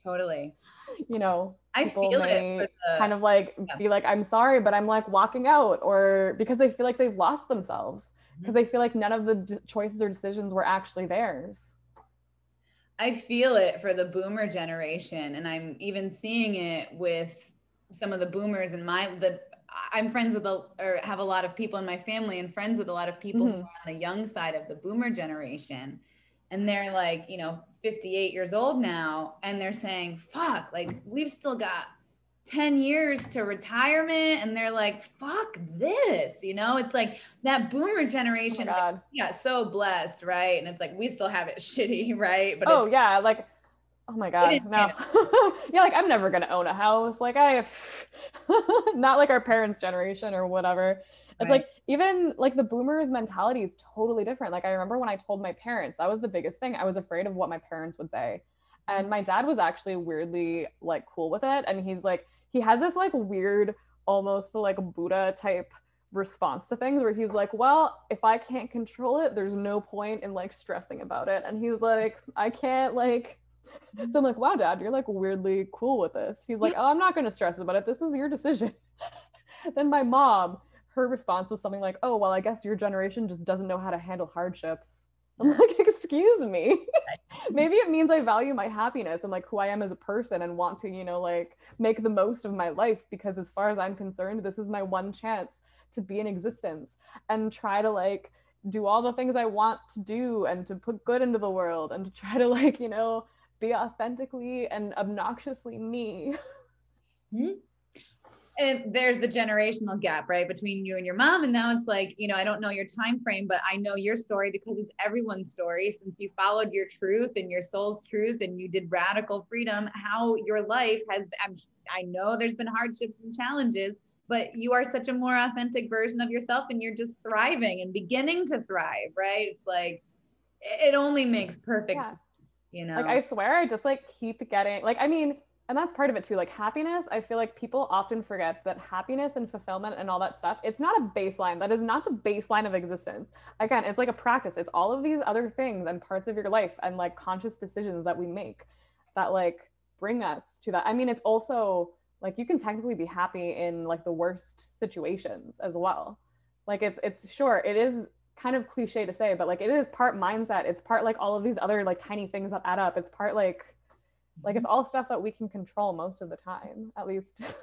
totally. you know i feel it the, kind of like yeah. be like i'm sorry but i'm like walking out or because they feel like they've lost themselves because mm-hmm. they feel like none of the d- choices or decisions were actually theirs I feel it for the boomer generation, and I'm even seeing it with some of the boomers in my the. I'm friends with a or have a lot of people in my family and friends with a lot of people mm-hmm. who are on the young side of the boomer generation, and they're like, you know, 58 years old now, and they're saying, "Fuck, like we've still got 10 years to retirement and they're like fuck this you know? It's like that boomer generation oh like, yeah so blessed right? And it's like we still have it shitty right? But oh yeah like oh my god no. yeah like i'm never gonna own a house like i not like our parents generation or whatever it's right. like even like the boomers mentality is totally different like i remember when i told my parents that was the biggest thing i was afraid of what my parents would say and my dad was actually weirdly like cool with it and he's like he has this like weird almost like buddha type response to things where he's like, Well, if I can't control it, there's no point in like stressing about it. And he's like, I can't like mm-hmm. so I'm like, wow, dad, you're like weirdly cool with this. He's like, oh, I'm not going to stress about it. This is your decision. then my mom, her response was something like, oh, well, I guess your generation just doesn't know how to handle hardships. I'm like, excuse me. Maybe it means I value my happiness and like who I am as a person and want to, you know, like make the most of my life because as far as I'm concerned, this is my one chance to be in existence and try to like do all the things I want to do and to put good into the world and to try to like, you know, be authentically and obnoxiously me. Mm-hmm. And there's the generational gap, right, between you and your mom. And now it's like, you know, I don't know your time frame, but I know your story because it's everyone's story. Since you followed your truth and your soul's truth, and you did radical freedom, how your life has. I'm, I know there's been hardships and challenges, but you are such a more authentic version of yourself, and you're just thriving and beginning to thrive, right? It's like it only makes perfect yeah you know like i swear i just like keep getting like i mean and that's part of it too like happiness i feel like people often forget that happiness and fulfillment and all that stuff it's not a baseline that is not the baseline of existence again it's like a practice it's all of these other things and parts of your life and like conscious decisions that we make that like bring us to that i mean it's also like you can technically be happy in like the worst situations as well like it's it's sure it is kind of cliche to say, but like it is part mindset. It's part like all of these other like tiny things that add up. It's part like like it's mm-hmm. all stuff that we can control most of the time, at least.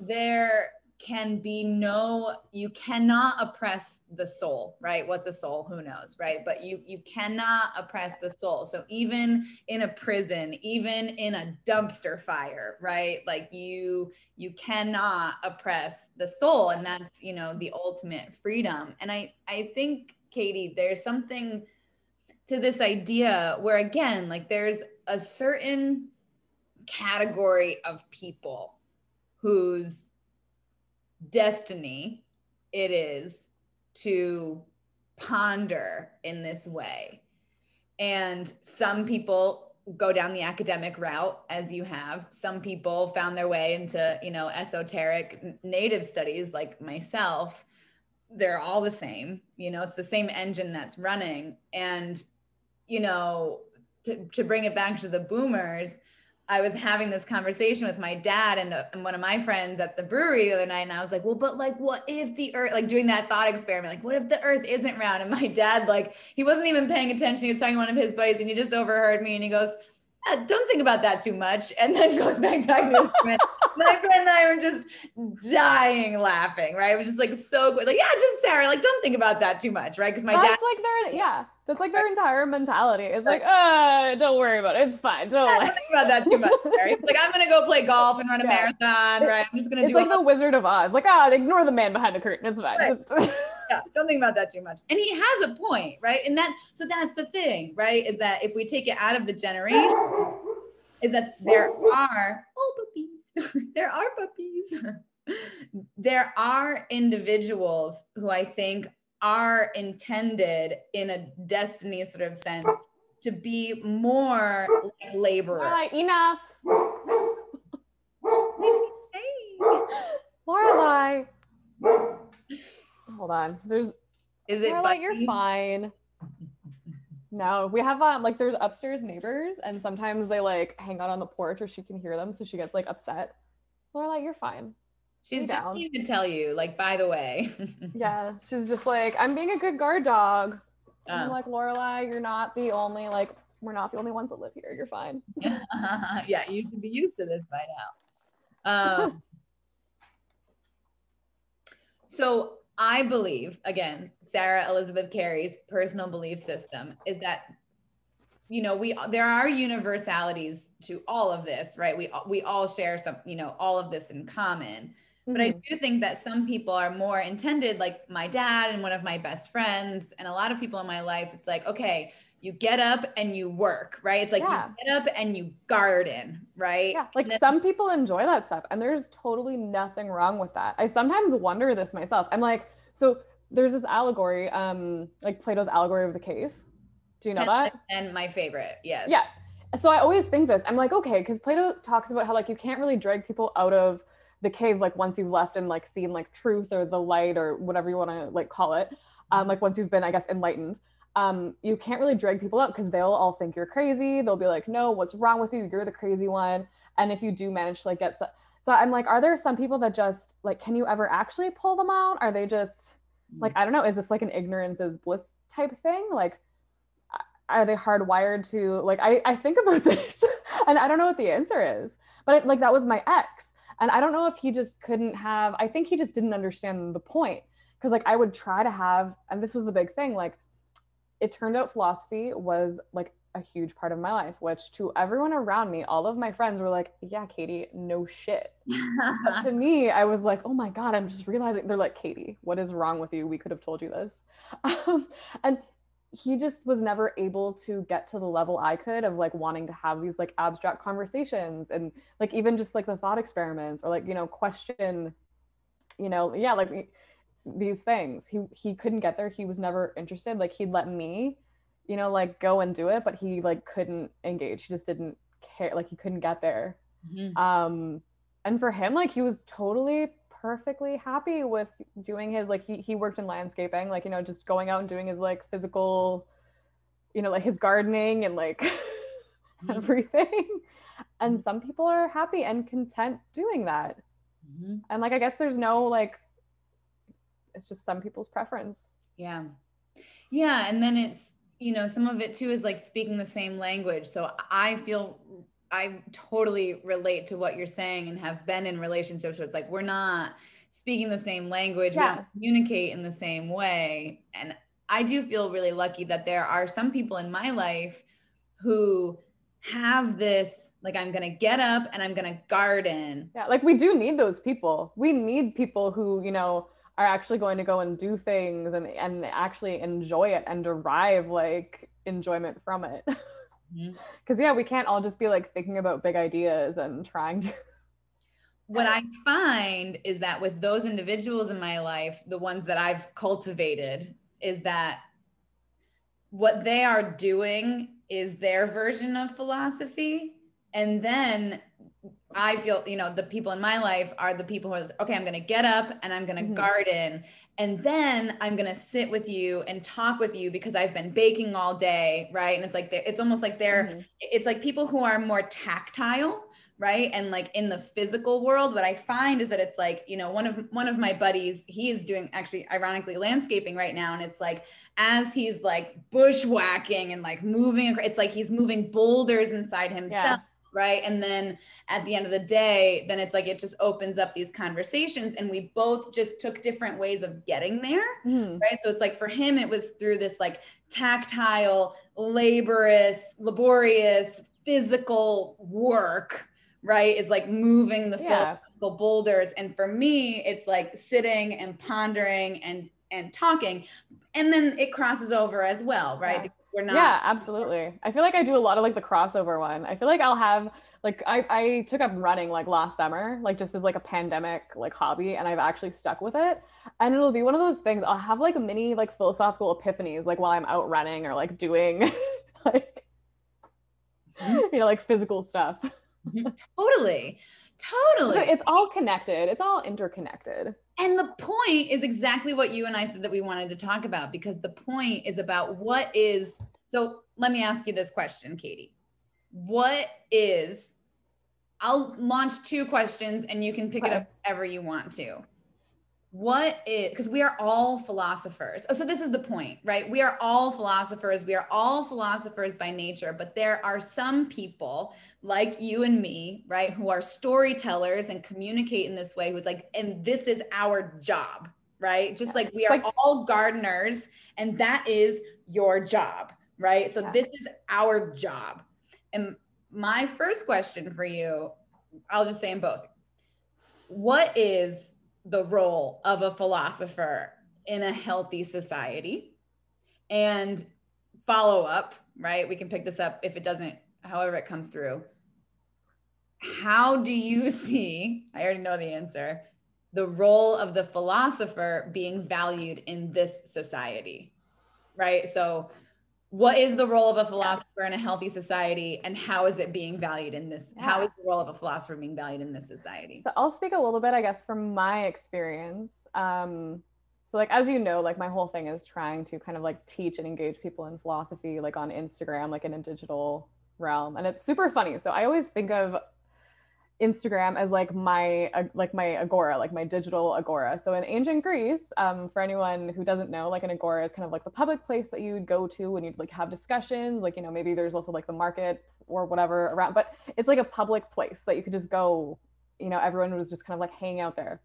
there can be no you cannot oppress the soul right? What's a soul? Who knows right? But you you cannot oppress the soul. So even in a prison even in a dumpster fire right? Like you you cannot oppress the soul and that's you know the ultimate freedom. And i i think katie there's something to this idea where again like there's a certain category of people whose destiny it is to ponder in this way. And some people go down the academic route as you have. Some people found their way into, you know, esoteric native studies like myself. They're all the same, you know, it's the same engine that's running. And, you know, to, to bring it back to the boomers, I was having this conversation with my dad and, uh, and, one of my friends at the brewery the other night. And I was like, well, but like, what if the earth, like doing that thought experiment, like, what if the earth isn't round? And my dad, like, he wasn't even paying attention. He was talking to one of his buddies and he just overheard me and he goes, ah, don't think about that too much. And then goes back talking to friend. my friend and I were just dying laughing, right? It was just like so good. Like, yeah, just Sarah, like, don't think about that too much, right? Because my That's dad. like they're, yeah. That's like their entire mentality. It's like, uh, don't worry about it. It's fine. Don't, don't think about that too much. Right? like I'm gonna go play golf and run a yeah. marathon, right? I'm just gonna it's do like the Wizard of Oz. Like, ah, ignore the man behind the curtain. It's fine. Right. yeah, don't think about that too much. And he has a point, right? And that so that's the thing, right? Is that if we take it out of the generation, is that there are oh puppies, there are puppies. there are individuals who I think are intended in a destiny sort of sense to be more like laborers. Right, enough. hey. Lorelai. Hold on. There's is it Lorelai, you're fine. No, we have um like there's upstairs neighbors and sometimes they like hang out on the porch or she can hear them so she gets like upset. Lorelai, you're fine. She's just going to tell you, like, by the way. yeah, she's just like, I'm being a good guard dog. Oh. I'm like, Lorelai, you're not the only like we're not the only ones that live here. You're fine. yeah, you should be used to this by now. Um, so I believe, again, Sarah Elizabeth Carey's personal belief system is that you know we there are universalities to all of this right we we all share some you know all of this in common but I mm-hmm. do think that some people are more intended, like my dad and one of my best friends, and a lot of people in my life. It's like, okay, you get up and you work, right? It's like yeah. you get up and you garden, right? Yeah, like then- some people enjoy that stuff, and there's totally nothing wrong with that. I sometimes wonder this myself. I'm like, so there's this allegory, um, like Plato's allegory of the cave. Do you know and, that? And my favorite, yes. Yeah. So I always think this. I'm like, okay, because Plato talks about how like you can't really drag people out of the cave like once you've left and like seen like truth or the light or whatever you want to like call it um like once you've been i guess enlightened um you can't really drag people out because they'll all think you're crazy. They'll be like no what's wrong with you? You're the crazy one. And if you do manage to like get so, so i'm like are there some people that just like can you ever actually pull them out? Are they just like i don't know is this like an ignorance is bliss type thing? Like are they hardwired to like i, I think about this and i don't know what the answer is but it, like that was my ex. And i don't know if he just couldn't have i think he just didn't understand the point because like i would try to have and this was the big thing like it turned out philosophy was like a huge part of my life which to everyone around me all of my friends were like yeah katie no shit. But to me i was like oh my god i'm just realizing they're like katie what is wrong with you? We could have told you this. Um, and he just was never able to get to the level I could of like wanting to have these like abstract conversations and like even just like the thought experiments or like you know question you know yeah like these things. He he couldn't get there. He was never interested. Like he'd let me you know like go and do it but he like couldn't engage. He just didn't care. Like he couldn't get there. Mm-hmm. um and for him like he was totally perfectly happy with doing his like he he worked in landscaping like you know just going out and doing his like physical you know like his gardening and like mm-hmm. everything. And some people are happy and content doing that. Mm-hmm. and like i guess there's no like it's just some people's preference yeah yeah and then it's you know some of it too is like speaking the same language so i feel I totally relate to what you're saying and have been in relationships where it's like we're not speaking the same language, yeah. we don't communicate in the same way. And I do feel really lucky that there are some people in my life who have this like I'm gonna get up and I'm gonna garden. Yeah, like we do need those people. We need people who, you know, are actually going to go and do things and and actually enjoy it and derive like enjoyment from it. because mm-hmm. yeah we can't all just be like thinking about big ideas and trying to what i find is that with those individuals in my life the ones that i've cultivated is that what they are doing is their version of philosophy and then I feel, you know, the people in my life are the people who are, okay, I'm going to get up and I'm going to mm-hmm. garden. And then I'm going to sit with you and talk with you because I've been baking all day. Right. And it's like, it's almost like they're, mm-hmm. it's like people who are more tactile. Right. And like in the physical world, what I find is that it's like, you know, one of, one of my buddies, he's doing actually ironically landscaping right now. And it's like, as he's like bushwhacking and like moving, it's like he's moving boulders inside himself. Yeah right? And then at the end of the day then it's like it just opens up these conversations and we both just took different ways of getting there mm. right? So it's like for him it was through this like tactile laborious laborious physical work right? Is like moving the yeah. physical boulders. And for me it's like sitting and pondering and and talking. And then it crosses over as well right? Yeah we're not yeah absolutely. I feel like i do a lot of like the crossover one. I feel like i'll have like I, I took up running like last summer like just as like a pandemic like hobby and i've actually stuck with it. And it'll be one of those things i'll have like mini like philosophical epiphanies like while i'm out running or like doing like mm-hmm. you know like physical stuff mm-hmm. totally totally it's all connected it's all interconnected and the point is exactly what you and I said that we wanted to talk about because the point is about what is. So let me ask you this question, Katie. What is, I'll launch two questions and you can pick okay. it up ever you want to what is because we are all philosophers. Oh, so this is the point right? We are all philosophers. We are all philosophers by nature but there are some people like you and me right who are storytellers and communicate in this way who's like and this is our job right? Just like we are like, all gardeners and that is your job right? So yeah. this is our job. And my first question for you i'll just say in both. What is the role of a philosopher in a healthy society and follow up, right? We can pick this up if it doesn't, however it comes through. How do you see, I already know the answer, the role of the philosopher being valued in this society, right? So, what is the role of a philosopher in a healthy society and how is it being valued in this yeah. how is the role of a philosopher being valued in this society? So i'll speak a little bit i guess from my experience. Um, so like as you know like my whole thing is trying to kind of like teach and engage people in philosophy like on instagram like in a digital realm and it's super funny. So i always think of Instagram as like my uh, like my agora, like my digital agora. So in ancient Greece, um, for anyone who doesn't know, like an agora is kind of like the public place that you'd go to when you'd like have discussions. Like you know maybe there's also like the market or whatever around, but it's like a public place that you could just go. You know, everyone was just kind of like hanging out there.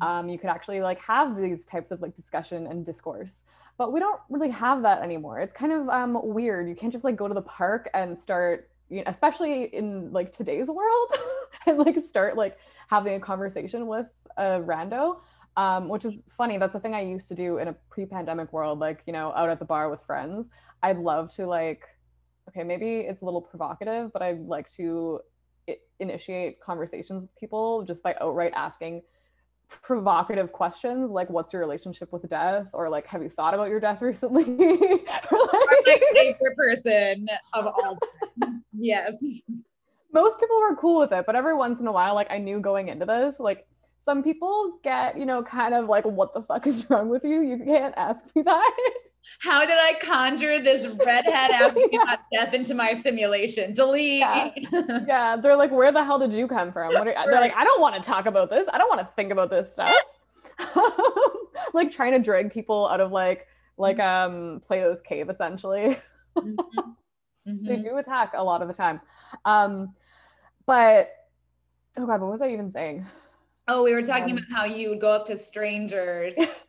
Mm-hmm. Um, you could actually like have these types of like discussion and discourse but we don't really have that anymore. It's kind of um, weird. You can't just like go to the park and start you know, especially in like today's world and like start like having a conversation with a rando um, which is funny that's the thing i used to do in a pre-pandemic world like you know out at the bar with friends. I'd love to like okay maybe it's a little provocative but i'd like to initiate conversations with people just by outright asking provocative questions like what's your relationship with death? or like have you thought about your death recently? Like, my favorite person of all. Yes most people were cool with it but every once in a while like i knew going into this like some people get you know kind of like what the fuck is wrong with you you can't ask me that how did I conjure this redhead asking yeah. about death into my simulation? Delete. Yeah. yeah. They're like, where the hell did you come from? Are, they're like, I don't want to talk about this. I don't want to think about this stuff. like trying to drag people out of like like mm-hmm. um Plato's cave essentially. Mm-hmm. Mm-hmm. they do attack a lot of the time. Um but oh god, what was I even saying? Oh, we were talking um, about how you would go up to strangers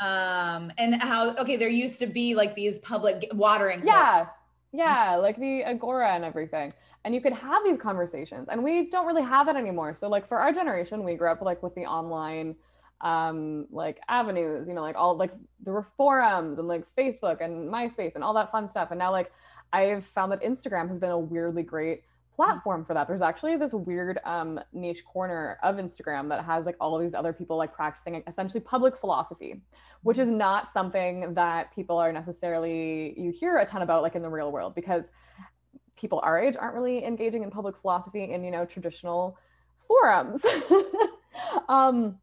um and how okay there used to be like these public watering yeah yeah like the agora and everything and you could have these conversations and we don't really have it anymore so like for our generation we grew up like with the online um like avenues you know like all like there were forums and like facebook and myspace and all that fun stuff and now like i've found that instagram has been a weirdly great platform for that. There's actually this weird um, niche corner of Instagram that has like all of these other people like practicing essentially public philosophy, which is not something that people are necessarily you hear a ton about like in the real world because people our age aren't really engaging in public philosophy in you know traditional forums. um,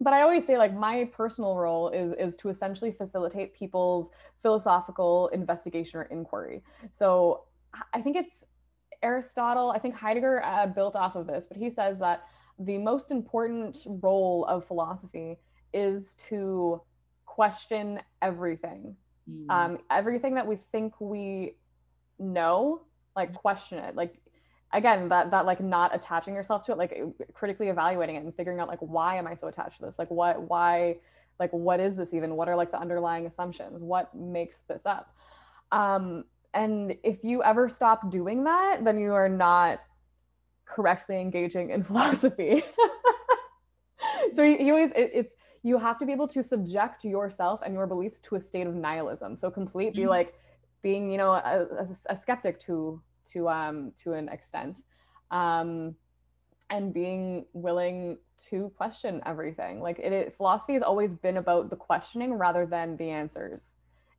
but I always say like my personal role is is to essentially facilitate people's philosophical investigation or inquiry. So I think it's Aristotle, I think Heidegger uh, built off of this, but he says that the most important role of philosophy is to question everything. Mm. Um, everything that we think we know, like question it. Like again, that that like not attaching yourself to it, like critically evaluating it and figuring out like why am I so attached to this? Like what why like what is this even? What are like the underlying assumptions? What makes this up? Um, and if you ever stop doing that, then you are not correctly engaging in philosophy. so he, he always, it, it's, you have to be able to subject yourself and your beliefs to a state of nihilism. So complete, mm-hmm. be like being, you know, a, a, a, skeptic to, to, um, to an extent. Um, and being willing to question everything. Like it, it philosophy has always been about the questioning rather than the answers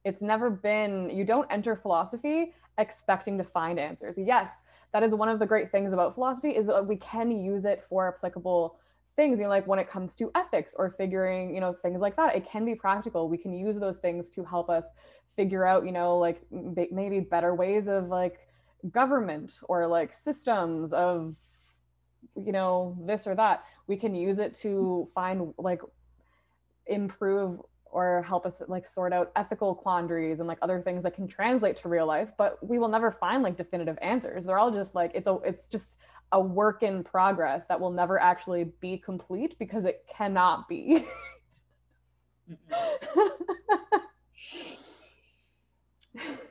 it's never been, you don't enter philosophy expecting to find answers. Yes, that is one of the great things about philosophy is that we can use it for applicable things, you know, like when it comes to ethics or figuring, you know, things like that. It can be practical. We can use those things to help us figure out, you know, like maybe better ways of like government or like systems of you know this or that we can use it to find like improve or help us like sort out ethical quandaries and like other things that can translate to real life but we will never find like definitive answers. They're all just like it's a it's just a work in progress that will never actually be complete because it cannot be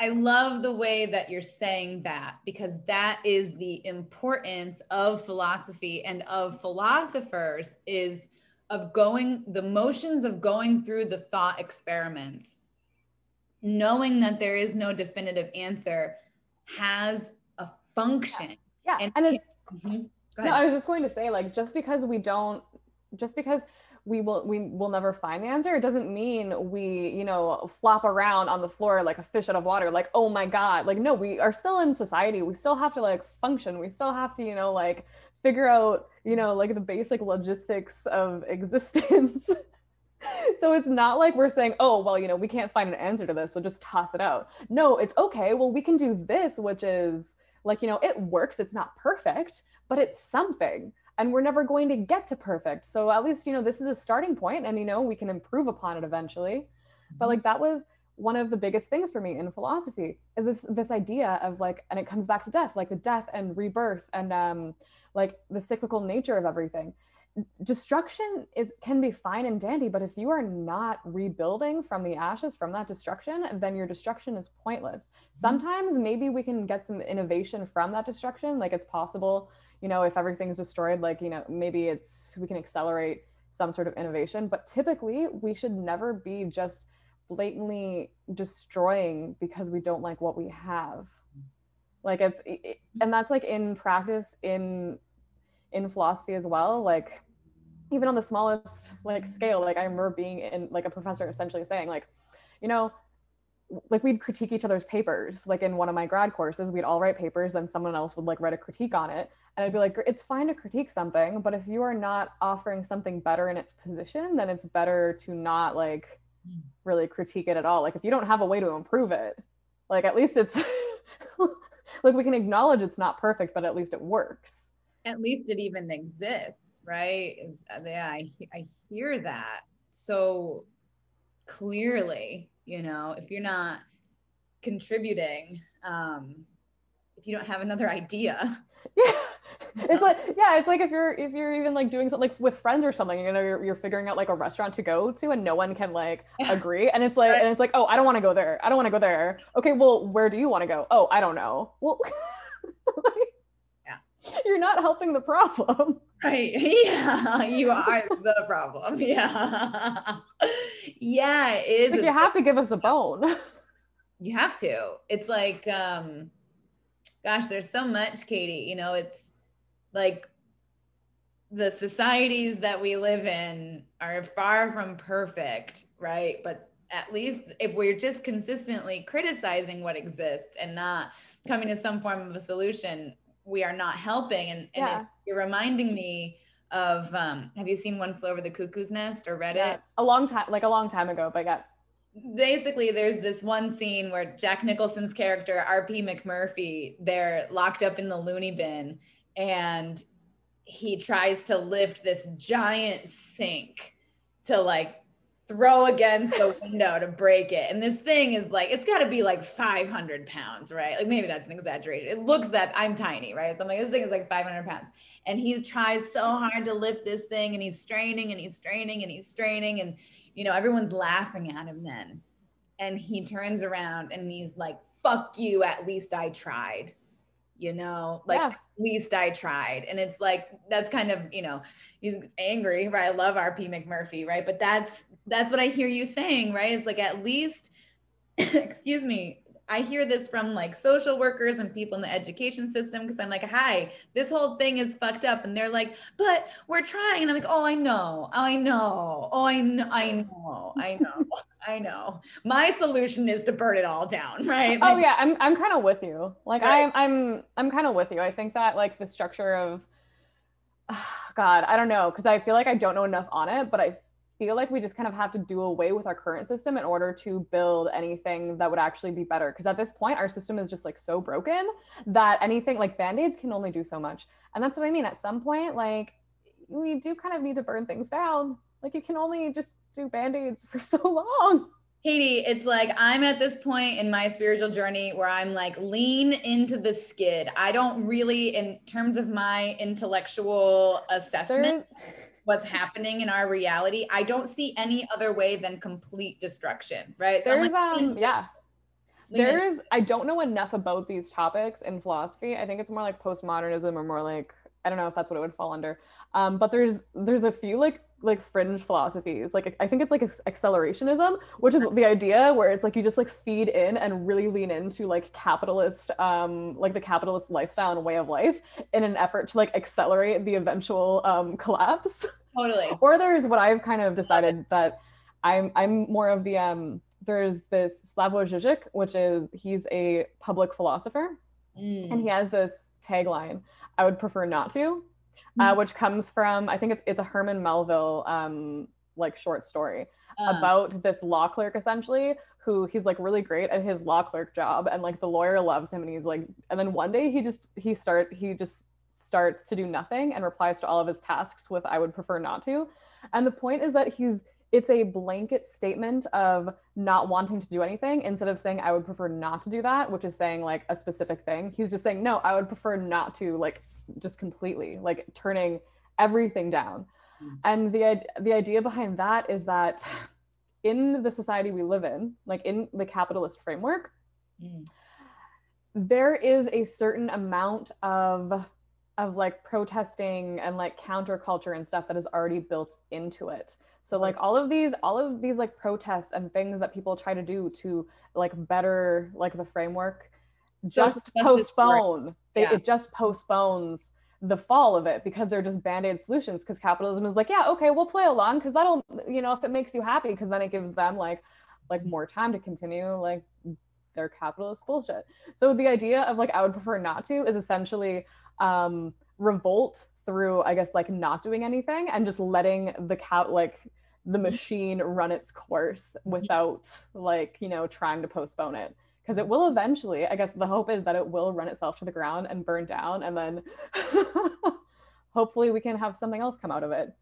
I love the way that you're saying that because that is the importance of philosophy and of philosophers is of going the motions of going through the thought experiments knowing that there is no definitive answer has a function yeah, yeah. and, and it, mm-hmm. no, i was just going to say like just because we don't just because we will we will never find the answer. It doesn't mean we you know flop around on the floor like a fish out of water like oh my god like no we are still in society. We still have to like function. We still have to you know like figure out you know like the basic logistics of existence. So it's not like we're saying oh well you know we can't find an answer to this so just toss it out. No it's okay well we can do this which is like you know it works. It's not perfect but it's something and we're never going to get to perfect. So at least you know this is a starting point and you know we can improve upon it eventually. But like that was one of the biggest things for me in philosophy is this this idea of like and it comes back to death like the death and rebirth and um like the cyclical nature of everything. Destruction is can be fine and dandy but if you are not rebuilding from the ashes from that destruction then your destruction is pointless. Mm-hmm. sometimes maybe we can get some innovation from that destruction like it's possible you know if everything's destroyed like you know maybe it's we can accelerate some sort of innovation but typically we should never be just blatantly destroying because we don't like what we have. Like it's it, and that's like in practice in in philosophy as well like even on the smallest like scale like i remember being in like a professor essentially saying like you know like we'd critique each other's papers. Like in one of my grad courses we'd all write papers and someone else would like write a critique on it and i'd be like it's fine to critique something but if you are not offering something better in its position then it's better to not like really critique it at all. Like if you don't have a way to improve it like at least it's like we can acknowledge it's not perfect but at least it works. At least it even exists right? Yeah I, I hear that. So clearly you know if you're not contributing um if you don't have another idea yeah it's like yeah it's like if you're if you're even like doing something like with friends or something you know you're, you're figuring out like a restaurant to go to and no one can like agree. And it's like right. and it's like oh i don't want to go there. I don't want to go there. Okay well where do you want to go? Oh i don't know. Well yeah you're not helping the problem. Right. Yeah you are the problem. Yeah. Yeah it is like you have to give us a bone. You have to. It's like um gosh there's so much katie you know it's like the societies that we live in are far from perfect right? But at least if we're just consistently criticizing what exists and not coming to some form of a solution we are not helping. And, and yeah. you're reminding me of um have you seen one flew over the cuckoo's nest or read yeah, it a long time like a long time ago but yeah. Basically there's this one scene where Jack Nicholson's character RP McMurphy they're locked up in the loony bin and he tries to lift this giant sink to like throw against the window to break it. And this thing is like, it's got to be like 500 pounds, right? Like maybe that's an exaggeration. It looks that I'm tiny, right? So I'm like, this thing is like 500 pounds. And he tries so hard to lift this thing and he's straining and he's straining and he's straining. And you know, everyone's laughing at him then. And he turns around and he's like, fuck you, at least I tried. You know, like yeah. at least I tried. And it's like that's kind of, you know, he's angry, right? I love RP McMurphy, right? But that's that's what I hear you saying, right? It's like at least excuse me, I hear this from like social workers and people in the education system because I'm like, hi, this whole thing is fucked up. And they're like, but we're trying. And I'm like, oh, I know. Oh, I know. Oh, I know. I know. I know. I know. My solution is to burn it all down. Right. oh yeah. I'm, I'm kind of with you. Like right. I'm, I'm, I'm kind of with you. I think that like the structure of, oh, God, I don't know. Cause I feel like I don't know enough on it, but I feel like we just kind of have to do away with our current system in order to build anything that would actually be better. Because at this point, our system is just like so broken that anything like band aids can only do so much. And that's what I mean. At some point, like we do kind of need to burn things down. Like you can only just do band aids for so long. Katie, it's like I'm at this point in my spiritual journey where I'm like lean into the skid. I don't really, in terms of my intellectual assessment, There's what's happening in our reality, I don't see any other way than complete destruction, right? So There's, like, um, yeah. There's, I don't know enough about these topics in philosophy. I think it's more like postmodernism or more like, I don't know if that's what it would fall under. Um, but there's, there's a few like like fringe philosophies. Like i think it's like accelerationism which is the idea where it's like you just like feed in and really lean into like capitalist um like the capitalist lifestyle and way of life in an effort to like accelerate the eventual um collapse. Totally. Or there's what I've kind of decided that I'm I'm more of the um there's this Slavoj Žižek, which is he's a public philosopher, mm. and he has this tagline: "I would prefer not to," uh, mm. which comes from I think it's it's a Herman Melville um like short story uh. about this law clerk essentially who he's like really great at his law clerk job and like the lawyer loves him and he's like and then one day he just he start he just starts to do nothing and replies to all of his tasks with I would prefer not to. And the point is that he's it's a blanket statement of not wanting to do anything instead of saying I would prefer not to do that, which is saying like a specific thing. He's just saying no, I would prefer not to like just completely like turning everything down. Mm. And the the idea behind that is that in the society we live in, like in the capitalist framework, mm. there is a certain amount of of like protesting and like counterculture and stuff that is already built into it. So like all of these all of these like protests and things that people try to do to like better like the framework just postpone. They, yeah. It just postpones the fall of it because they're just band-aid solutions because capitalism is like yeah okay we'll play along because that'll you know if it makes you happy because then it gives them like like more time to continue like their capitalist bullshit so the idea of like i would prefer not to is essentially um, revolt through, I guess, like not doing anything and just letting the cat, like the mm-hmm. machine run its course without like, you know, trying to postpone it. Because it will eventually, I guess the hope is that it will run itself to the ground and burn down. And then hopefully we can have something else come out of it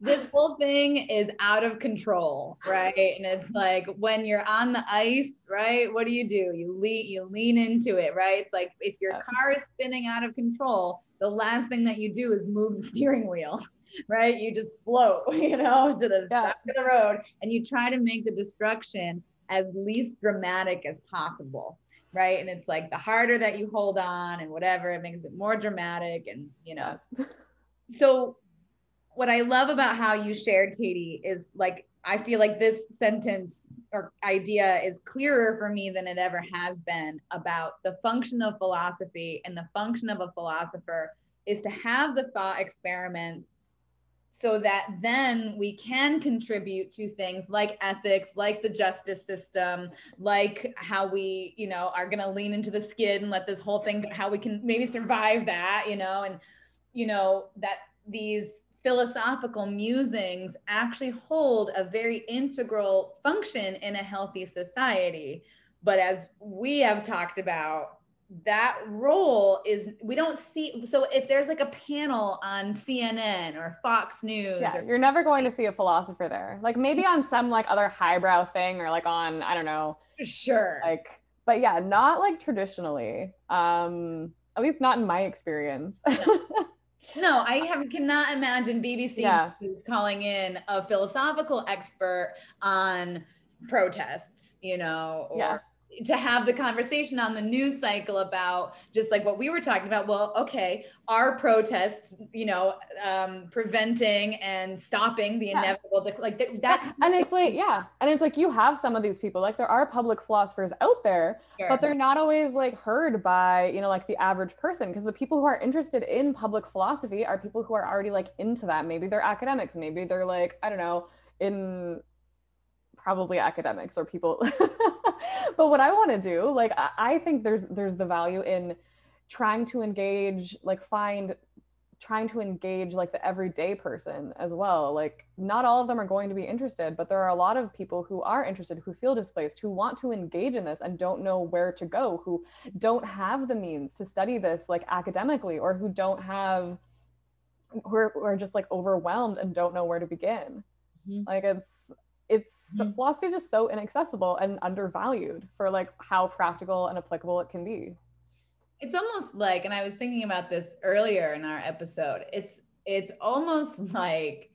this whole thing is out of control, right? And it's like when you're on the ice, right? What do you do? You lean, you lean into it, right? It's like if your car is spinning out of control, the last thing that you do is move the steering wheel, right? You just float, you know, to the yeah. side of the road, and you try to make the destruction as least dramatic as possible, right? And it's like the harder that you hold on and whatever, it makes it more dramatic, and you know. So what I love about how you shared, Katie, is like I feel like this sentence or idea is clearer for me than it ever has been about the function of philosophy and the function of a philosopher is to have the thought experiments so that then we can contribute to things like ethics like the justice system like how we you know are going to lean into the skid and let this whole thing how we can maybe survive that you know and you know that these philosophical musings actually hold a very integral function in a healthy society. But as we have talked about, that role is we don't see so if there's like a panel on CNN or Fox News yeah, or, you're never going to see a philosopher there. Like maybe on some like other highbrow thing or like on I don't know. Sure. Like but yeah not like traditionally. Um at least not in my experience. No, I have, cannot imagine BBC yeah. is calling in a philosophical expert on protests, you know, or yeah to have the conversation on the news cycle about just like what we were talking about well okay our protests you know um, preventing and stopping the yeah. inevitable like that, that and it's like yeah and it's like you have some of these people like there are public philosophers out there sure. but they're not always like heard by you know like the average person because the people who are interested in public philosophy are people who are already like into that maybe they're academics maybe they're like i don't know in probably academics or people but what i want to do like I, think there's there's the value in trying to engage like find trying to engage like the everyday person as well like not all of them are going to be interested but there are a lot of people who are interested who feel displaced who want to engage in this and don't know where to go who don't have the means to study this like academically or who don't have who are, who are just like overwhelmed and don't know where to begin mm-hmm. like it's it's mm-hmm. philosophy is just so inaccessible and undervalued for like how practical and applicable it can be it's almost like and i was thinking about this earlier in our episode it's it's almost like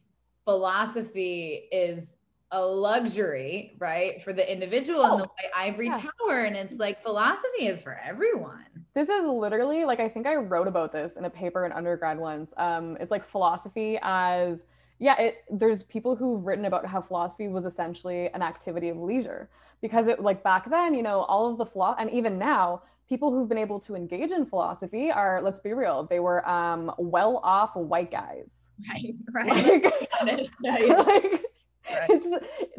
philosophy is a luxury right for the individual oh, in the way ivory yeah. tower and it's like philosophy is for everyone this is literally like i think i wrote about this in a paper in undergrad once um, it's like philosophy as yeah, it, there's people who've written about how philosophy was essentially an activity of leisure because it like back then, you know, all of the philo- and even now, people who've been able to engage in philosophy are, let's be real, they were um, well-off white guys. Right, right. Like, like, it's,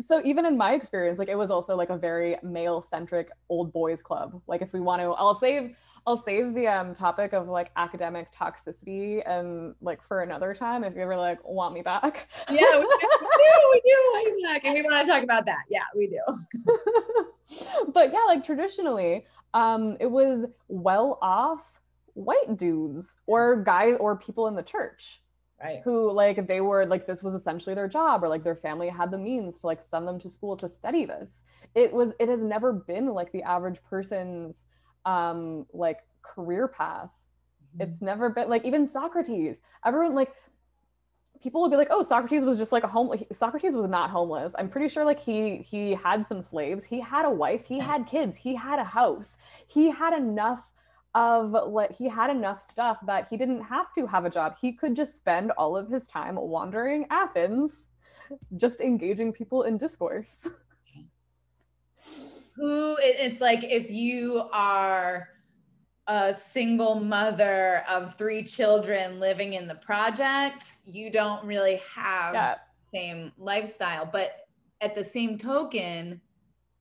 so even in my experience, like it was also like a very male centric old boys club. Like if we want to, I'll save I'll save the um topic of like academic toxicity and like for another time if you ever like want me back. Yeah, we do, we do, want you back. And we want to talk about that. Yeah, we do. but yeah, like traditionally, um, it was well off white dudes or guys or people in the church right who like they were like this was essentially their job or like their family had the means to like send them to school to study this it was it has never been like the average person's um like career path mm-hmm. it's never been like even socrates everyone like people would be like oh socrates was just like a home socrates was not homeless. I'm pretty sure like he he had some slaves. He had a wife. He had kids. He had a house. He had enough of like he had enough stuff that he didn't have to have a job. He could just spend all of his time wandering Athens, just engaging people in discourse. Who it's like if you are a single mother of three children living in the projects, you don't really have yeah. same lifestyle. But at the same token,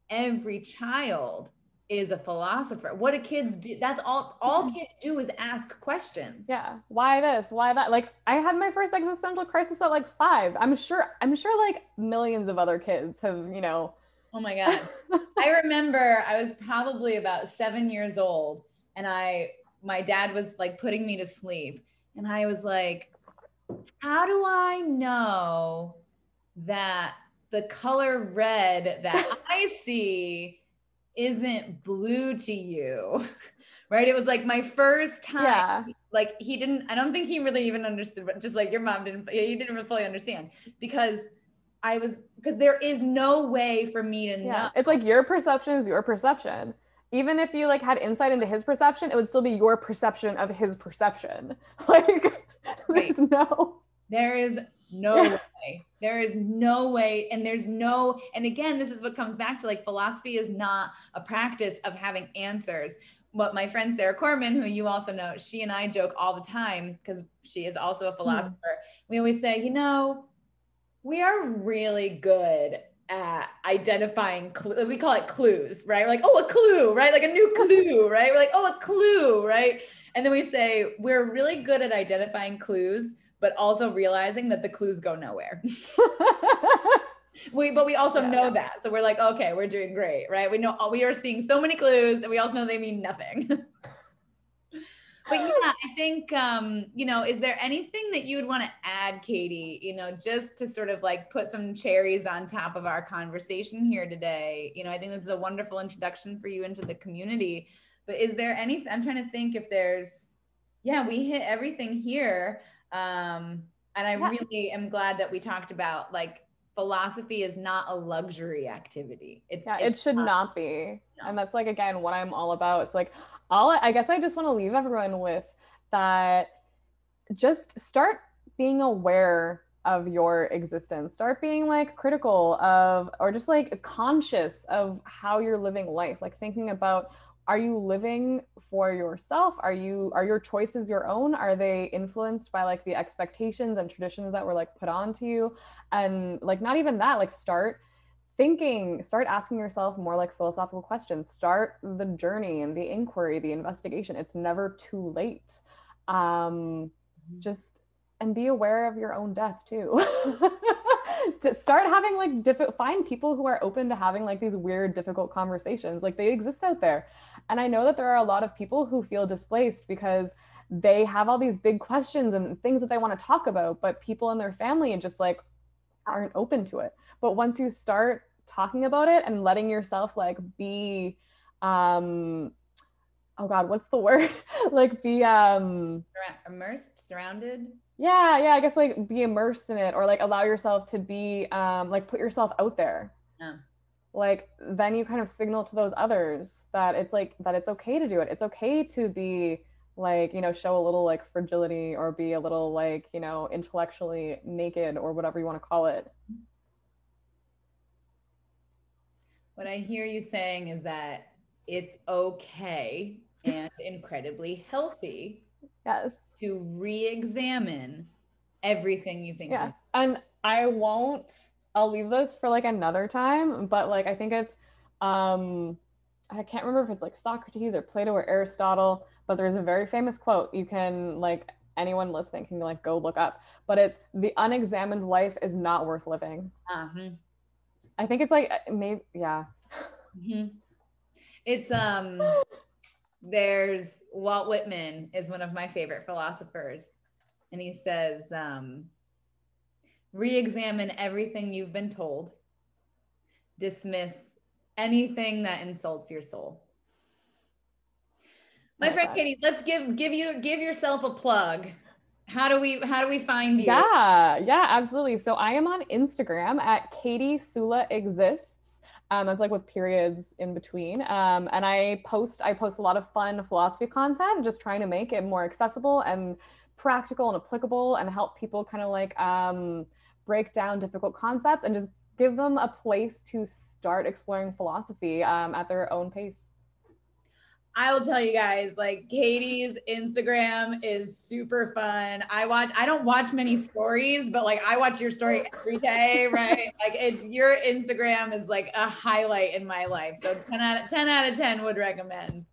every child is a philosopher. What do kids do? That's all all mm-hmm. kids do is ask questions. Yeah. Why this? Why that? Like I had my first existential crisis at like 5. I'm sure I'm sure like millions of other kids have, you know. Oh my god. I remember I was probably about 7 years old and I my dad was like putting me to sleep and I was like how do I know that the color red that I see isn't blue to you right it was like my first time yeah. like he didn't i don't think he really even understood but just like your mom didn't he didn't really fully understand because i was because there is no way for me to yeah. know it's like your perception is your perception even if you like had insight into his perception it would still be your perception of his perception like right. there's no there is no way. There is no way. And there's no, and again, this is what comes back to like philosophy is not a practice of having answers. What my friend Sarah Corman, who you also know, she and I joke all the time because she is also a hmm. philosopher. Mm. We always say, you know, we are really good at identifying cl- we call it clues right we're like oh a clue right like a new clue right we're like oh a clue right and then we say we're really good at identifying clues but also realizing that the clues go nowhere. we but we also yeah, know that. So we're like, okay, we're doing great, right? We know we are seeing so many clues and we also know they mean nothing. but yeah, I think um, you know, is there anything that you would want to add, Katie, you know, just to sort of like put some cherries on top of our conversation here today? You know, I think this is a wonderful introduction for you into the community. But is there anything I'm trying to think if there's yeah, we hit everything here. Um, and I yeah. really am glad that we talked about like philosophy is not a luxury activity. It's yeah, it's it should not, not be. No. And that's like again what I'm all about. It's like all I guess I just want to leave everyone with that just start being aware of your existence. Start being like critical of or just like conscious of how you're living life. Like thinking about are you living for yourself are you are your choices your own are they influenced by like the expectations and traditions that were like put onto you and like not even that like start thinking start asking yourself more like philosophical questions. Start the journey and the inquiry the investigation. It's never too late. Um mm-hmm. just and be aware of your own death too. To start having like difficult find people who are open to having like these weird difficult conversations. Like they exist out there. And i know that there are a lot of people who feel displaced because they have all these big questions and things that they want to talk about but people in their family just like aren't open to it but once you start talking about it and letting yourself like be um oh god what's the word? Like be um immersed surrounded? Yeah yeah i guess like be immersed in it or like allow yourself to be um like put yourself out there. Yeah. like then you kind of signal to those others that it's like that it's okay to do it. It's okay to be like you know show a little like fragility or be a little like you know intellectually naked or whatever you want to call it what i hear you saying is that it's okay and incredibly healthy yes to re-examine everything you think. Yeah. you- And I won't, I'll leave this for like another time, but like I think it's, um, I can't remember if it's like Socrates or Plato or Aristotle, but there's a very famous quote you can like anyone listening can like go look up, but it's the unexamined life is not worth living. Uh-huh. I think it's like uh, maybe, yeah. Mhm. It's um there's Walt Whitman is one of my favorite philosophers and he says um re-examine everything you've been told dismiss anything that insults your soul my friend. Katie let's give give you give yourself a plug how do we how do we find you Yeah, yeah, absolutely. So I am on Instagram at Katie Sula exists. Um, that's like with periods in between. Um, and I post I post a lot of fun philosophy content, just trying to make it more accessible and practical and applicable, and help people kind of like um, break down difficult concepts and just give them a place to start exploring philosophy um, at their own pace. I will tell you guys, like Katie's Instagram is super fun. I watch, I don't watch many stories, but like I watch your story every day, right? like it's your Instagram is like a highlight in my life. So 10 out of 10 out of 10 would recommend.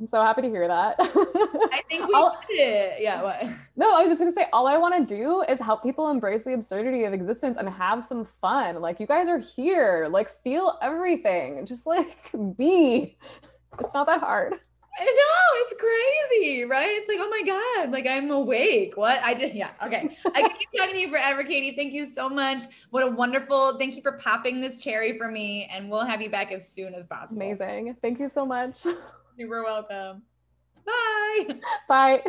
I'm so happy to hear that. I think we I'll- did it. Yeah. What? No, I was just gonna say, all I want to do is help people embrace the absurdity of existence and have some fun. Like, you guys are here, like, feel everything, just like be. It's not that hard. I know it's crazy, right? It's like, oh my God, like I'm awake. What? I did, yeah, okay. I can keep talking to you forever, Katie. Thank you so much. What a wonderful, thank you for popping this cherry for me. And we'll have you back as soon as possible. Amazing. Thank you so much. Super welcome. Bye. Bye.